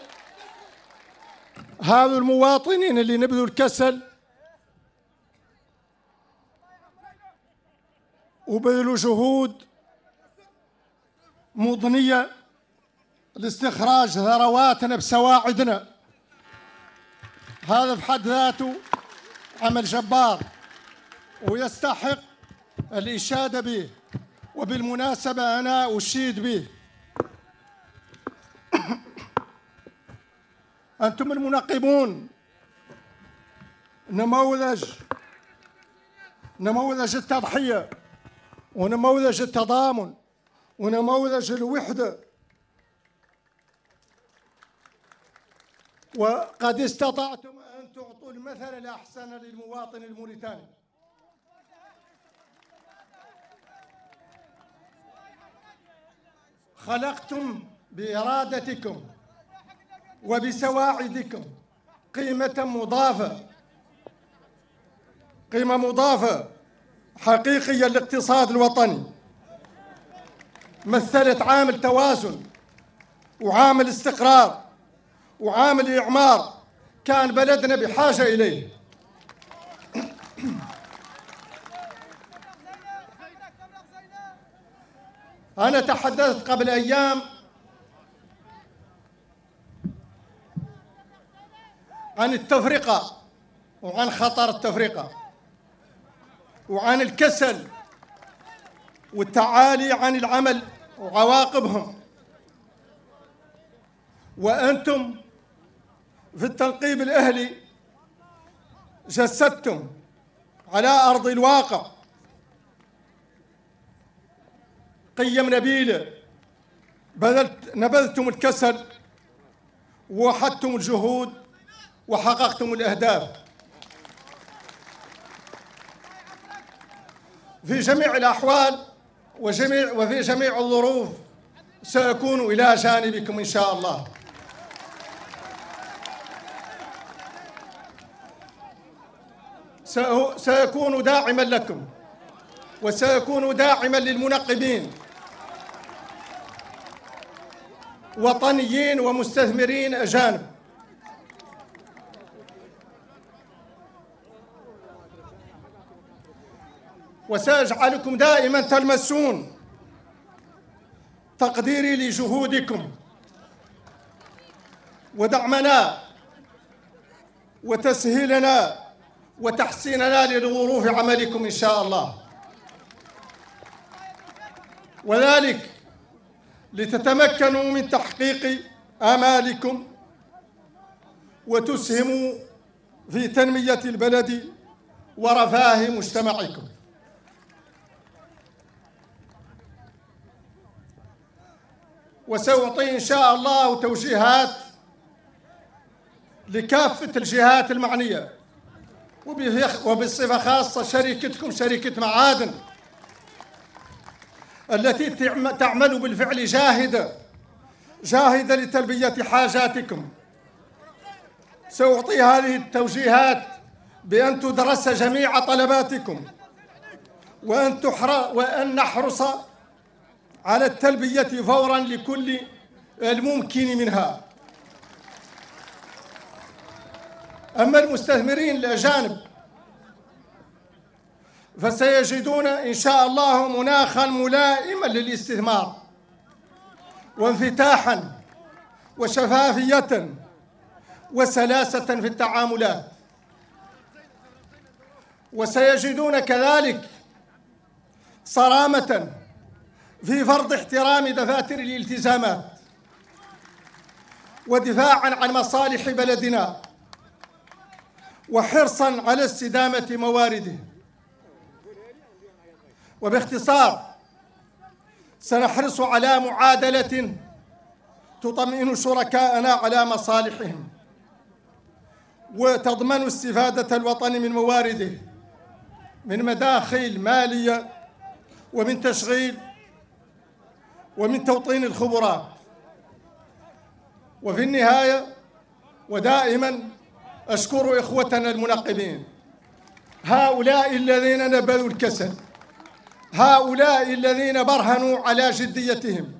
Speaker 15: هذا المواطنين اللي نبذوا الكسل وبذلوا جهود مضنية لاستخراج ثرواتنا بسواعدنا هذا في حد ذاته عمل جبار ويستحق الإشادة به وبالمناسبة أنا أشيد به أنتم المنقبون نموذج نموذج التضحية ونموذج التضامن ونموذج الوحدة وقد استطعتم أن تعطوا المثل الأحسن للمواطن الموريتاني خلقتم بإرادتكم وبسواعدكم قيمة مضافة قيمة مضافة حقيقية للاقتصاد الوطني مثلت عامل توازن وعامل استقرار وعامل إعمار كان بلدنا بحاجة إليه أنا تحدثت قبل أيام عن التفرقة وعن خطر التفرقة وعن الكسل والتعالي عن العمل وعواقبهم وأنتم في التنقيب الأهلي جسدتم على أرض الواقع قيم نبيلة بذلت نبذتم الكسل وحدتم الجهود وحققتم الأهداف في جميع الأحوال وجميع وفي جميع الظروف سأكون إلى جانبكم إن شاء الله سأكون داعما لكم وسأكون داعما للمنقبين وطنيين ومستثمرين أجانب وسأجعلكم دائما تلمسون تقديري لجهودكم ودعمنا وتسهيلنا وتحسيننا لظروف عملكم إن شاء الله وذلك لتتمكنوا من تحقيق آمالكم وتسهموا في تنمية البلد ورفاه مجتمعكم وسأعطي إن شاء الله توجيهات لكافة الجهات المعنية وبصفة خاصة شركتكم شركة معادن التي تعمل بالفعل جاهدة جاهدة لتلبية حاجاتكم سأعطي هذه التوجيهات بأن تدرس جميع طلباتكم وأن, تحرى وأن نحرص على التلبية فورا لكل الممكن منها أما المستثمرين الأجانب فسيجدون إن شاء الله مناخا ملائما للاستثمار وانفتاحا وشفافية وسلاسة في التعاملات وسيجدون كذلك صرامة في فرض احترام دفاتر الالتزامات ودفاعا عن مصالح بلدنا وحرصا على استدامة موارده وباختصار سنحرص على معادلة تطمئن شركاءنا على مصالحهم وتضمن استفادة الوطن من موارده من مداخل مالية ومن تشغيل ومن توطين الخبراء وفي النهاية ودائما أشكر إخوتنا المنقبين هؤلاء الذين نبذوا الكسل هؤلاء الذين برهنوا على جديتهم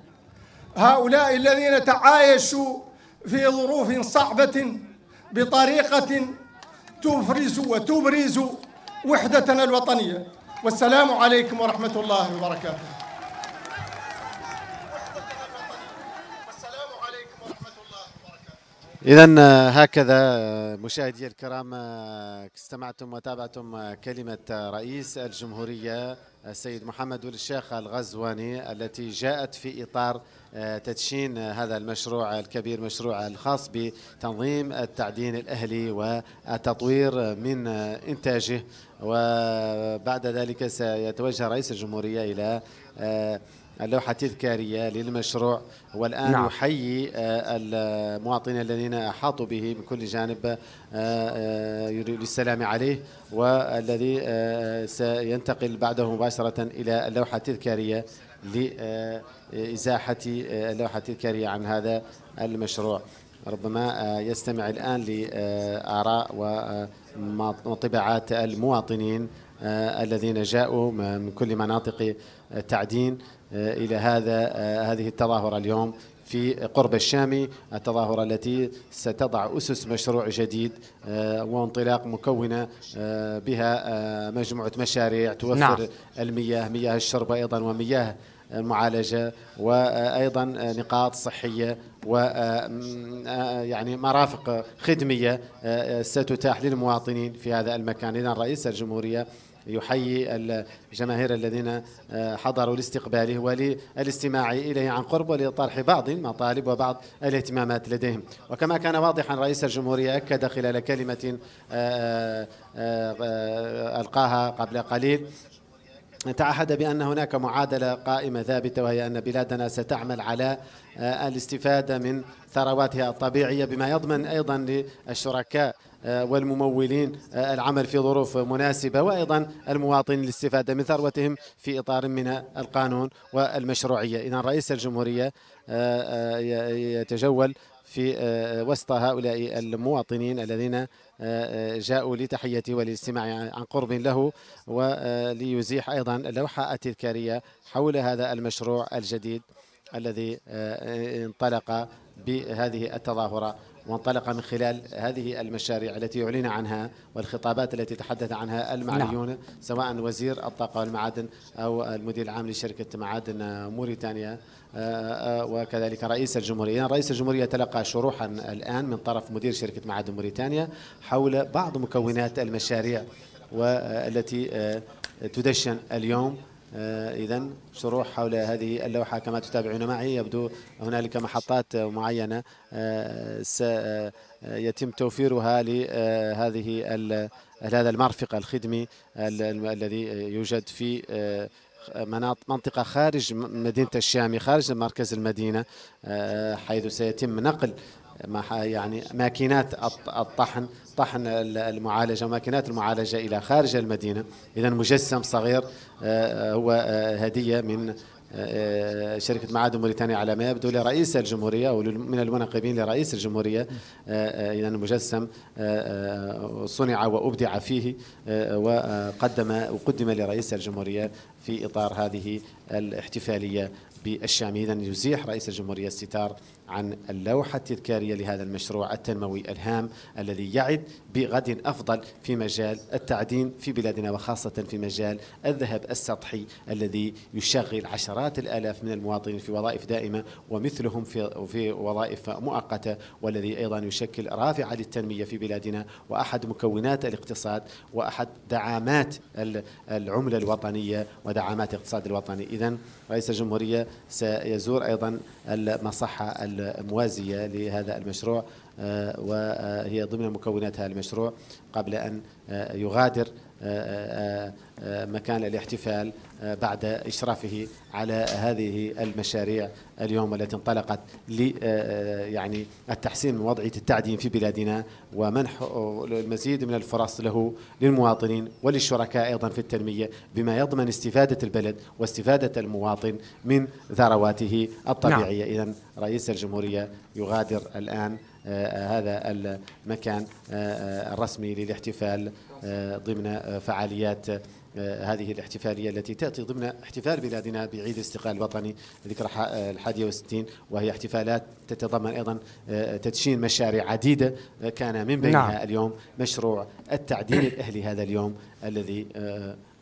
Speaker 15: هؤلاء الذين تعايشوا في ظروف صعبة بطريقة تفرز وتبرز وحدتنا الوطنية والسلام عليكم ورحمة الله
Speaker 4: وبركاته إذا آه، هكذا آه، مشاهدي الكرام آه، استمعتم وتابعتم كلمة رئيس الجمهورية السيد محمد الشيخ الغزواني التي جاءت في إطار تدشين هذا المشروع الكبير مشروع الخاص بتنظيم التعدين الأهلي والتطوير من إنتاجه وبعد ذلك سيتوجه رئيس الجمهورية إلى اللوحة التذكارية للمشروع والآن نعم. يحيي آه، المواطنين الذين أحاطوا به من كل جانب آه، آه، للسلام عليه والذي سينتقل بعده مباشرة إلى اللوحة التذكارية لإزاحة اللوحة التذكارية عن هذا المشروع ربما يستمع الآن لآراء وطباعات المواطنين الذين جاءوا من كل مناطق تعدين آه، إلى هذا آه، هذه التظاهرة اليوم في قرب الشامي التظاهرة التي ستضع أسس مشروع جديد آه، وانطلاق مكونة بها مجموعة مشاريع توفر نعم. المياه مياه الشرب أيضا ومياه المعالجة وأيضا نقاط صحية و يعني مرافق خدمية ستتاح للمواطنين في هذا المكان إذا رئيس الجمهورية يحيي الجماهير الذين آه، حضروا لاستقباله وللاستماع إليه عن قرب ولطرح بعض المطالب وبعض الاهتمامات لديهم وكما كان واضحا رئيس الجمهورية أكد خلال كلمة آه، آه، ألقاها قبل قليل تعهد بأن هناك معادلة قائمة ثابتة وهي أن بلادنا ستعمل على الاستفادة من ثرواتها الطبيعية بما يضمن أيضا للشركاء آه، والممولين آه، العمل في ظروف مناسبة وأيضا المواطنين الاستفادة من ثروتهم في إطار من القانون والمشروعية إذا رئيس الجمهورية آه، يتجول في وسط هؤلاء المواطنين الذين جاءوا لتحيته والاستماع عن قرب له وليزيح أيضا اللوحة التذكارية حول هذا المشروع الجديد الذي انطلق بهذه التظاهرة وانطلق من خلال هذه المشاريع التي أعلن عنها والخطابات التي تحدث عنها المعنيون نعم. سواء وزير الطاقة والمعادن أو المدير العام لشركة معادن موريتانيا آه، آه، وكذلك رئيس الجمهورية رئيس الجمهورية تلقى شروحا الآن من طرف مدير شركة معادن موريتانيا حول بعض مكونات المشاريع والتي آه، تدشن اليوم آه، إذا شروح حول هذه اللوحة كما تتابعون معي يبدو هنالك محطات معينة آه، سيتم آه، توفيرها لهذه هذا المرفق الخدمي الذي يوجد في منطقة خارج مدينة الشام خارج مركز المدينة حيث سيتم نقل يعني ماكينات الطحن طحن المعالجه وماكينات المعالجه الى خارج المدينه اذا مجسم صغير آه، آه، هو آه، هديه من شركة معادن موريتانيا على ما يبدو لرئيس الجمهورية أو من المنقبين لرئيس الجمهورية إذا المجسم صنع وأبدع فيه وقدم وقدم لرئيس الجمهورية في إطار هذه الاحتفالية بالشام إذا يزيح رئيس الجمهورية الستار عن اللوحة التذكارية لهذا المشروع التنموي الهام الذي يعد بغد أفضل في مجال التعدين في بلادنا وخاصة في مجال الذهب السطحي الذي يشغل عشرات الآلاف من المواطنين في وظائف دائمة ومثلهم في في وظائف مؤقتة والذي أيضا يشكل رافعة للتنمية في بلادنا وأحد مكونات الاقتصاد وأحد دعامات العملة الوطنية ودعامات الاقتصاد الوطني إذا رئيس الجمهورية سيزور أيضا المصحة الموازية لهذا المشروع آه، وهي ضمن مكوناتها المشروع قبل أن آه، يغادر آه، آه، آه، مكان الاحتفال بعد إشرافه على هذه المشاريع اليوم التي انطلقت ل يعني التحسين من وضعية التعدين في بلادنا ومنح المزيد من الفرص له للمواطنين وللشركاء أيضا في التنمية بما يضمن استفادة البلد واستفادة المواطن من ثرواته الطبيعية نعم. إذا رئيس الجمهورية يغادر الآن هذا المكان الرسمي للاحتفال آه، ضمن آه، فعاليات آه، هذه الاحتفالية التي تأتي ضمن احتفال بلادنا بعيد الاستقلال الوطني ذكرى الحادية والستين وهي احتفالات تتضمن أيضا تدشين مشاريع عديدة كان من بينها نعم. اليوم مشروع التعديل
Speaker 2: الأهلي هذا اليوم الذي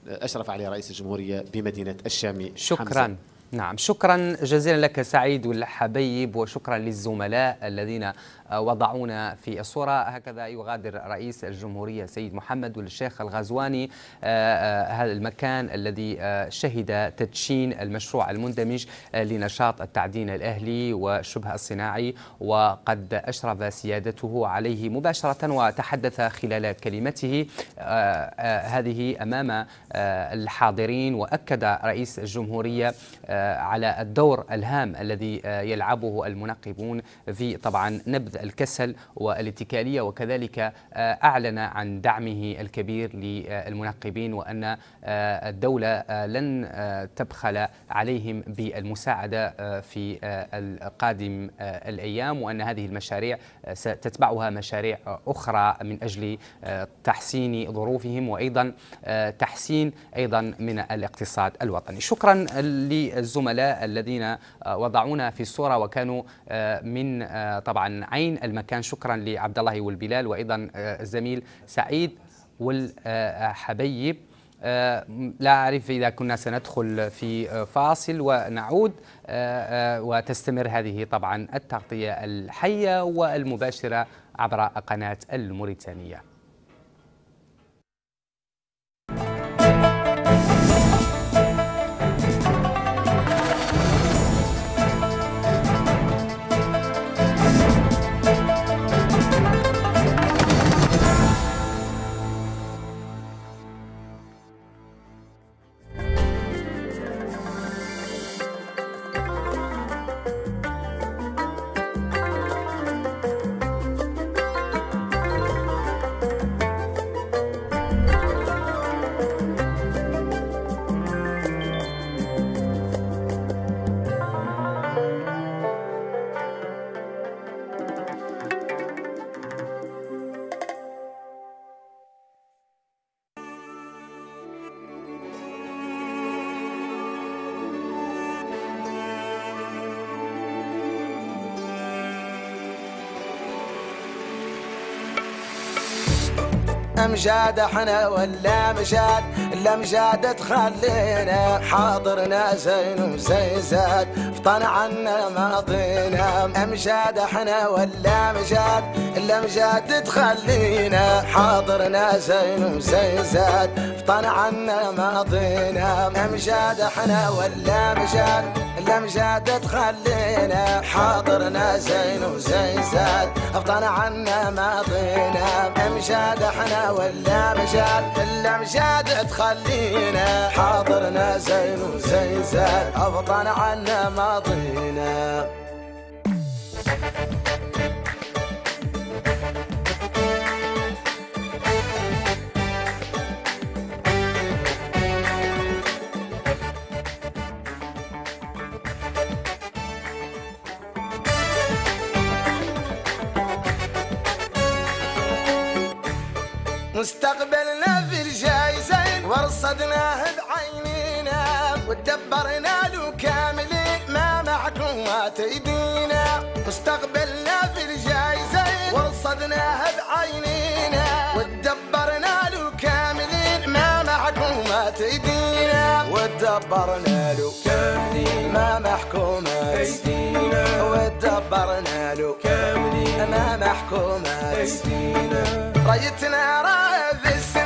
Speaker 2: أشرف عليه رئيس الجمهورية بمدينة الشام شكرا حمزة. نعم شكرا جزيلا لك سعيد والحبيب وشكرا للزملاء الذين آه، وضعونا في الصورة هكذا يغادر رئيس الجمهورية سيد محمد والشيخ الغزواني آه، آه، هذا المكان الذي شهد تدشين المشروع المندمج لنشاط التعدين الأهلي وشبه الصناعي وقد أشرف سيادته عليه مباشرة وتحدث خلال كلمته هذه أمام الحاضرين وأكد رئيس الجمهورية على الدور الهام الذي يلعبه المنقبون في طبعا نبذ الكسل والاتكالية وكذلك آه، أعلن عن دعمه الكبير للمنقبين وأن آه، الدولة آه، لن تبخل عليهم بالمساعدة في القادم الأيام وأن هذه المشاريع ستتبعها مشاريع أخرى من أجل تحسين ظروفهم وأيضا تحسين أيضا من الاقتصاد الوطني شكرا للزملاء الذين وضعونا في الصورة وكانوا من طبعا عين متابعين المكان شكرا لعبد الله والبلال وايضا آه، الزميل سعيد والحبيب آه، لا أعرف إذا كنا سندخل في آه، فاصل ونعود وتستمر هذه طبعا التغطية الحية والمباشرة عبر قناة الموريتانية
Speaker 16: الامجاد احنا والامجاد الامجاد تخلينا حاضرنا زين زاد فطن عنا ماضينا امجاد احنا والامجاد الامجاد تخلينا حاضرنا زين زاد فطن عنا ماضينا امجاد احنا مجاد المشادة تخلينا حاضرنا زين وزين زاد ابطال عنا ما ماضينا مشاد احنا ولا مجاد الا مشاد تخلينا حاضرنا زين وزين زاد ابطال عنا ما طينا قصدناه بعينينا وتدبرنا له كامل ما معكم ما تيدينا واستقبلنا في الجايزة ورصدناه بعينينا وتدبرنا له كامل ما معكم ما تيدينا وتدبرنا له كامل ما ما ايدينا وتدبرنا له كامل ما ما ايدينا رايتنا راي في السنة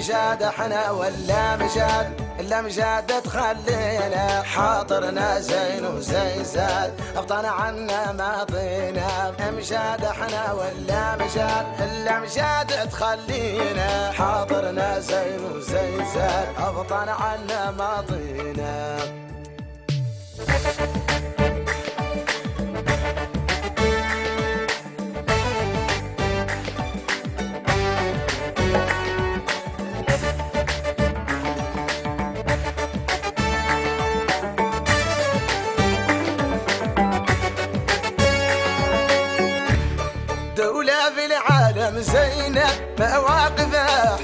Speaker 16: مجاد احنا ولا مجاد الا مجاد تخلينا حاطرنا زين وزي زاد ابطانا عنا ماضينا مجاد احنا ولا مجاد الا مجاد تخلينا حاطرنا زين وزي زاد ابطانا عنا ماضينا Thank you. مواقف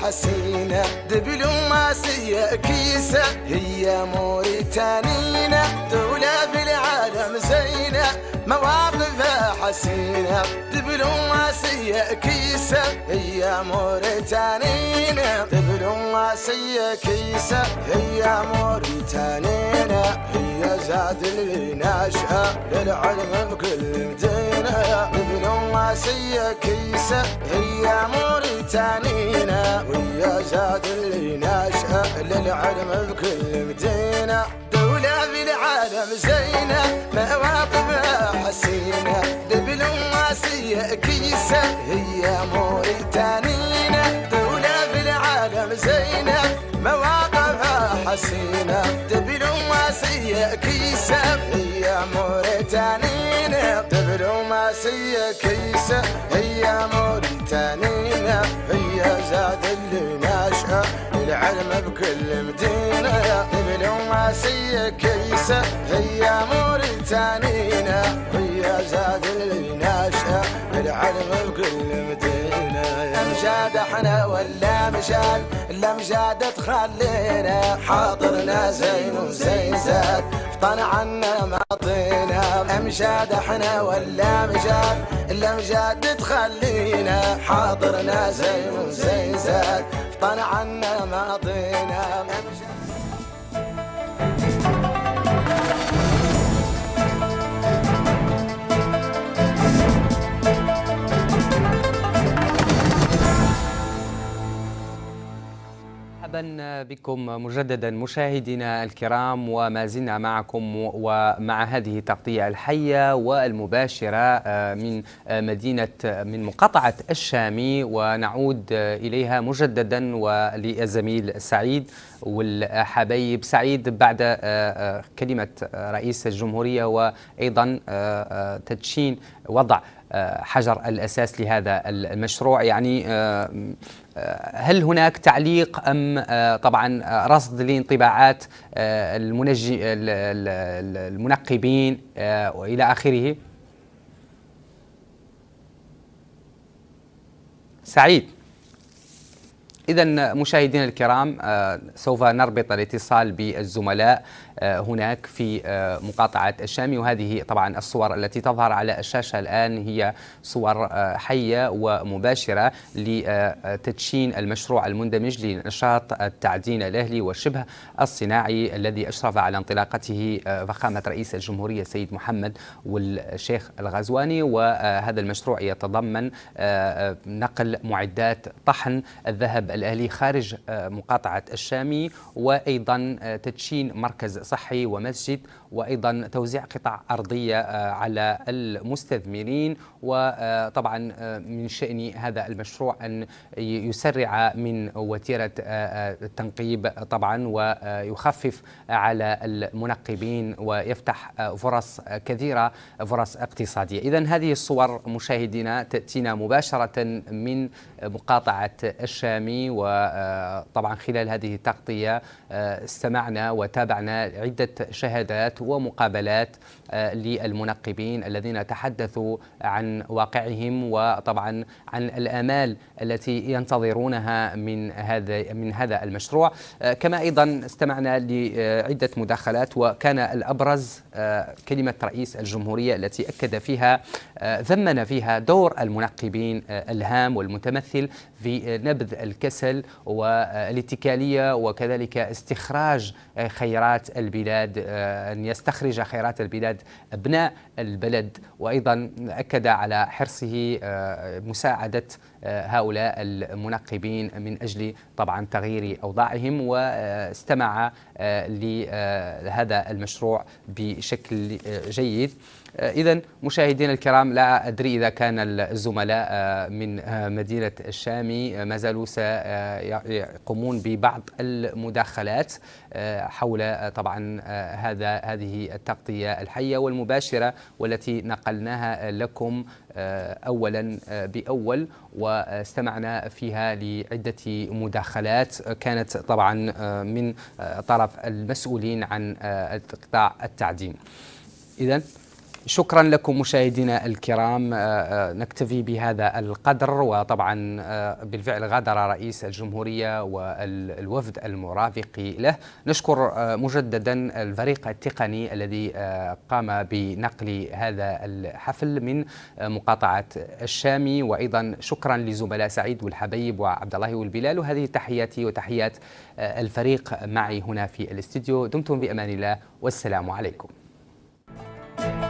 Speaker 16: حسينة دبلوماسية كيسة هي موريتانينا دولة بالعالم زينة مواقف حسينة دبلوماسية كيسة هي موريتانينا دبلوماسية كيسة هي موريتانينا هي زاد اللي ناشئة للعلم بكل مدينة دبلوماسية كيسة هي موريتانينا وهي زاد اللي ناشئة للعلم بكل مدينة الأولى بالعالم زينة مواطبها حسينة دبلوماسية كيسة هي موريتانينا دولة بالعالم زينة مواطبها حسينة دبلوماسية كيسة هي موريتانينا دبلوماسية كيسة هي موريتانينا هي زاد اللي العلم بكل مدينة يا ابن وماسية كيسة هي موريتانينا هي زاد اللي ناشئة العلم بكل مدينة مشاد احنا ولا مشاد لا مشاد تخلينا حاضرنا زين وزين زاد فطن عنا ما طينا مشاد احنا ولا مشاد لا مشاد تخلينا حاضرنا زين وزين زاد فطن عنا ما معطينا
Speaker 2: بكم مجددا مشاهدينا الكرام وما زلنا معكم ومع هذه التغطية الحية والمباشرة آه، من مدينة من مقاطعة الشامي ونعود إليها مجددا وللزميل سعيد والحبايب سعيد بعد آه، آه، كلمة رئيس الجمهورية وأيضا تدشين وضع حجر الأساس لهذا المشروع يعني هل هناك تعليق ام آه، طبعا آه، رصد لانطباعات آه، المنجي المنقبين والى اخره سعيد اذا مشاهدينا الكرام سوف نربط الاتصال بالزملاء آه، هناك في آه، مقاطعة الشام وهذه طبعا الصور التي تظهر على الشاشة الآن هي صور آه، حية ومباشرة لتدشين المشروع المندمج لنشاط التعدين الأهلي والشبه الصناعي الذي أشرف على انطلاقته فخامة رئيس الجمهورية السيد محمد والشيخ الغزواني وهذا المشروع يتضمن نقل معدات طحن الذهب الأهلي خارج مقاطعة الشامي وأيضا تدشين مركز صحي ومسجد وأيضا توزيع قطع أرضية آه، على المستثمرين وطبعا آه، من شأن هذا المشروع أن يسرع من وتيرة آه، التنقيب طبعا ويخفف على المنقبين ويفتح فرص كثيرة فرص اقتصادية إذا هذه الصور مشاهدينا تأتينا مباشرة من مقاطعة الشامي وطبعا خلال هذه التغطية استمعنا وتابعنا عدة شهادات ومقابلات آه، للمنقبين الذين تحدثوا عن واقعهم وطبعا عن الآمال التي ينتظرونها من هذا من هذا المشروع آه، كما أيضا استمعنا لعدة مداخلات وكان الأبرز آه، كلمة رئيس الجمهورية التي أكد فيها ذمن فيها دور المنقبين الهام والمتمثل في نبذ الكسل والاتكالية وكذلك استخراج خيرات البلاد أن يستخرج خيرات البلاد البلد أبناء البلد وأيضا أكد على حرصه آه، مساعدة آه، هؤلاء المنقبين من أجل طبعا تغيير أوضاعهم واستمع آه، لهذا المشروع بشكل جيد آه، إذا مشاهدينا الكرام لا أدري إذا كان الزملاء آه، من آه، مدينة الشام ما زالوا سيقومون ببعض المداخلات حول طبعا هذا هذه التغطية الحية والمباشرة والتي نقلناها لكم اولا باول واستمعنا فيها لعده مداخلات كانت طبعا من طرف المسؤولين عن قطاع التعدين. اذا شكرا لكم مشاهدينا الكرام آه، آه، نكتفي بهذا القدر وطبعا آه، بالفعل غادر رئيس الجمهورية والوفد المرافق له نشكر مجددا الفريق التقني الذي قام بنقل هذا الحفل من مقاطعة الشامي وأيضا شكرا لزملاء سعيد والحبيب وعبد الله والبلال وهذه تحياتي وتحيات الفريق معي هنا في الاستديو دمتم بأمان الله والسلام عليكم Thank you.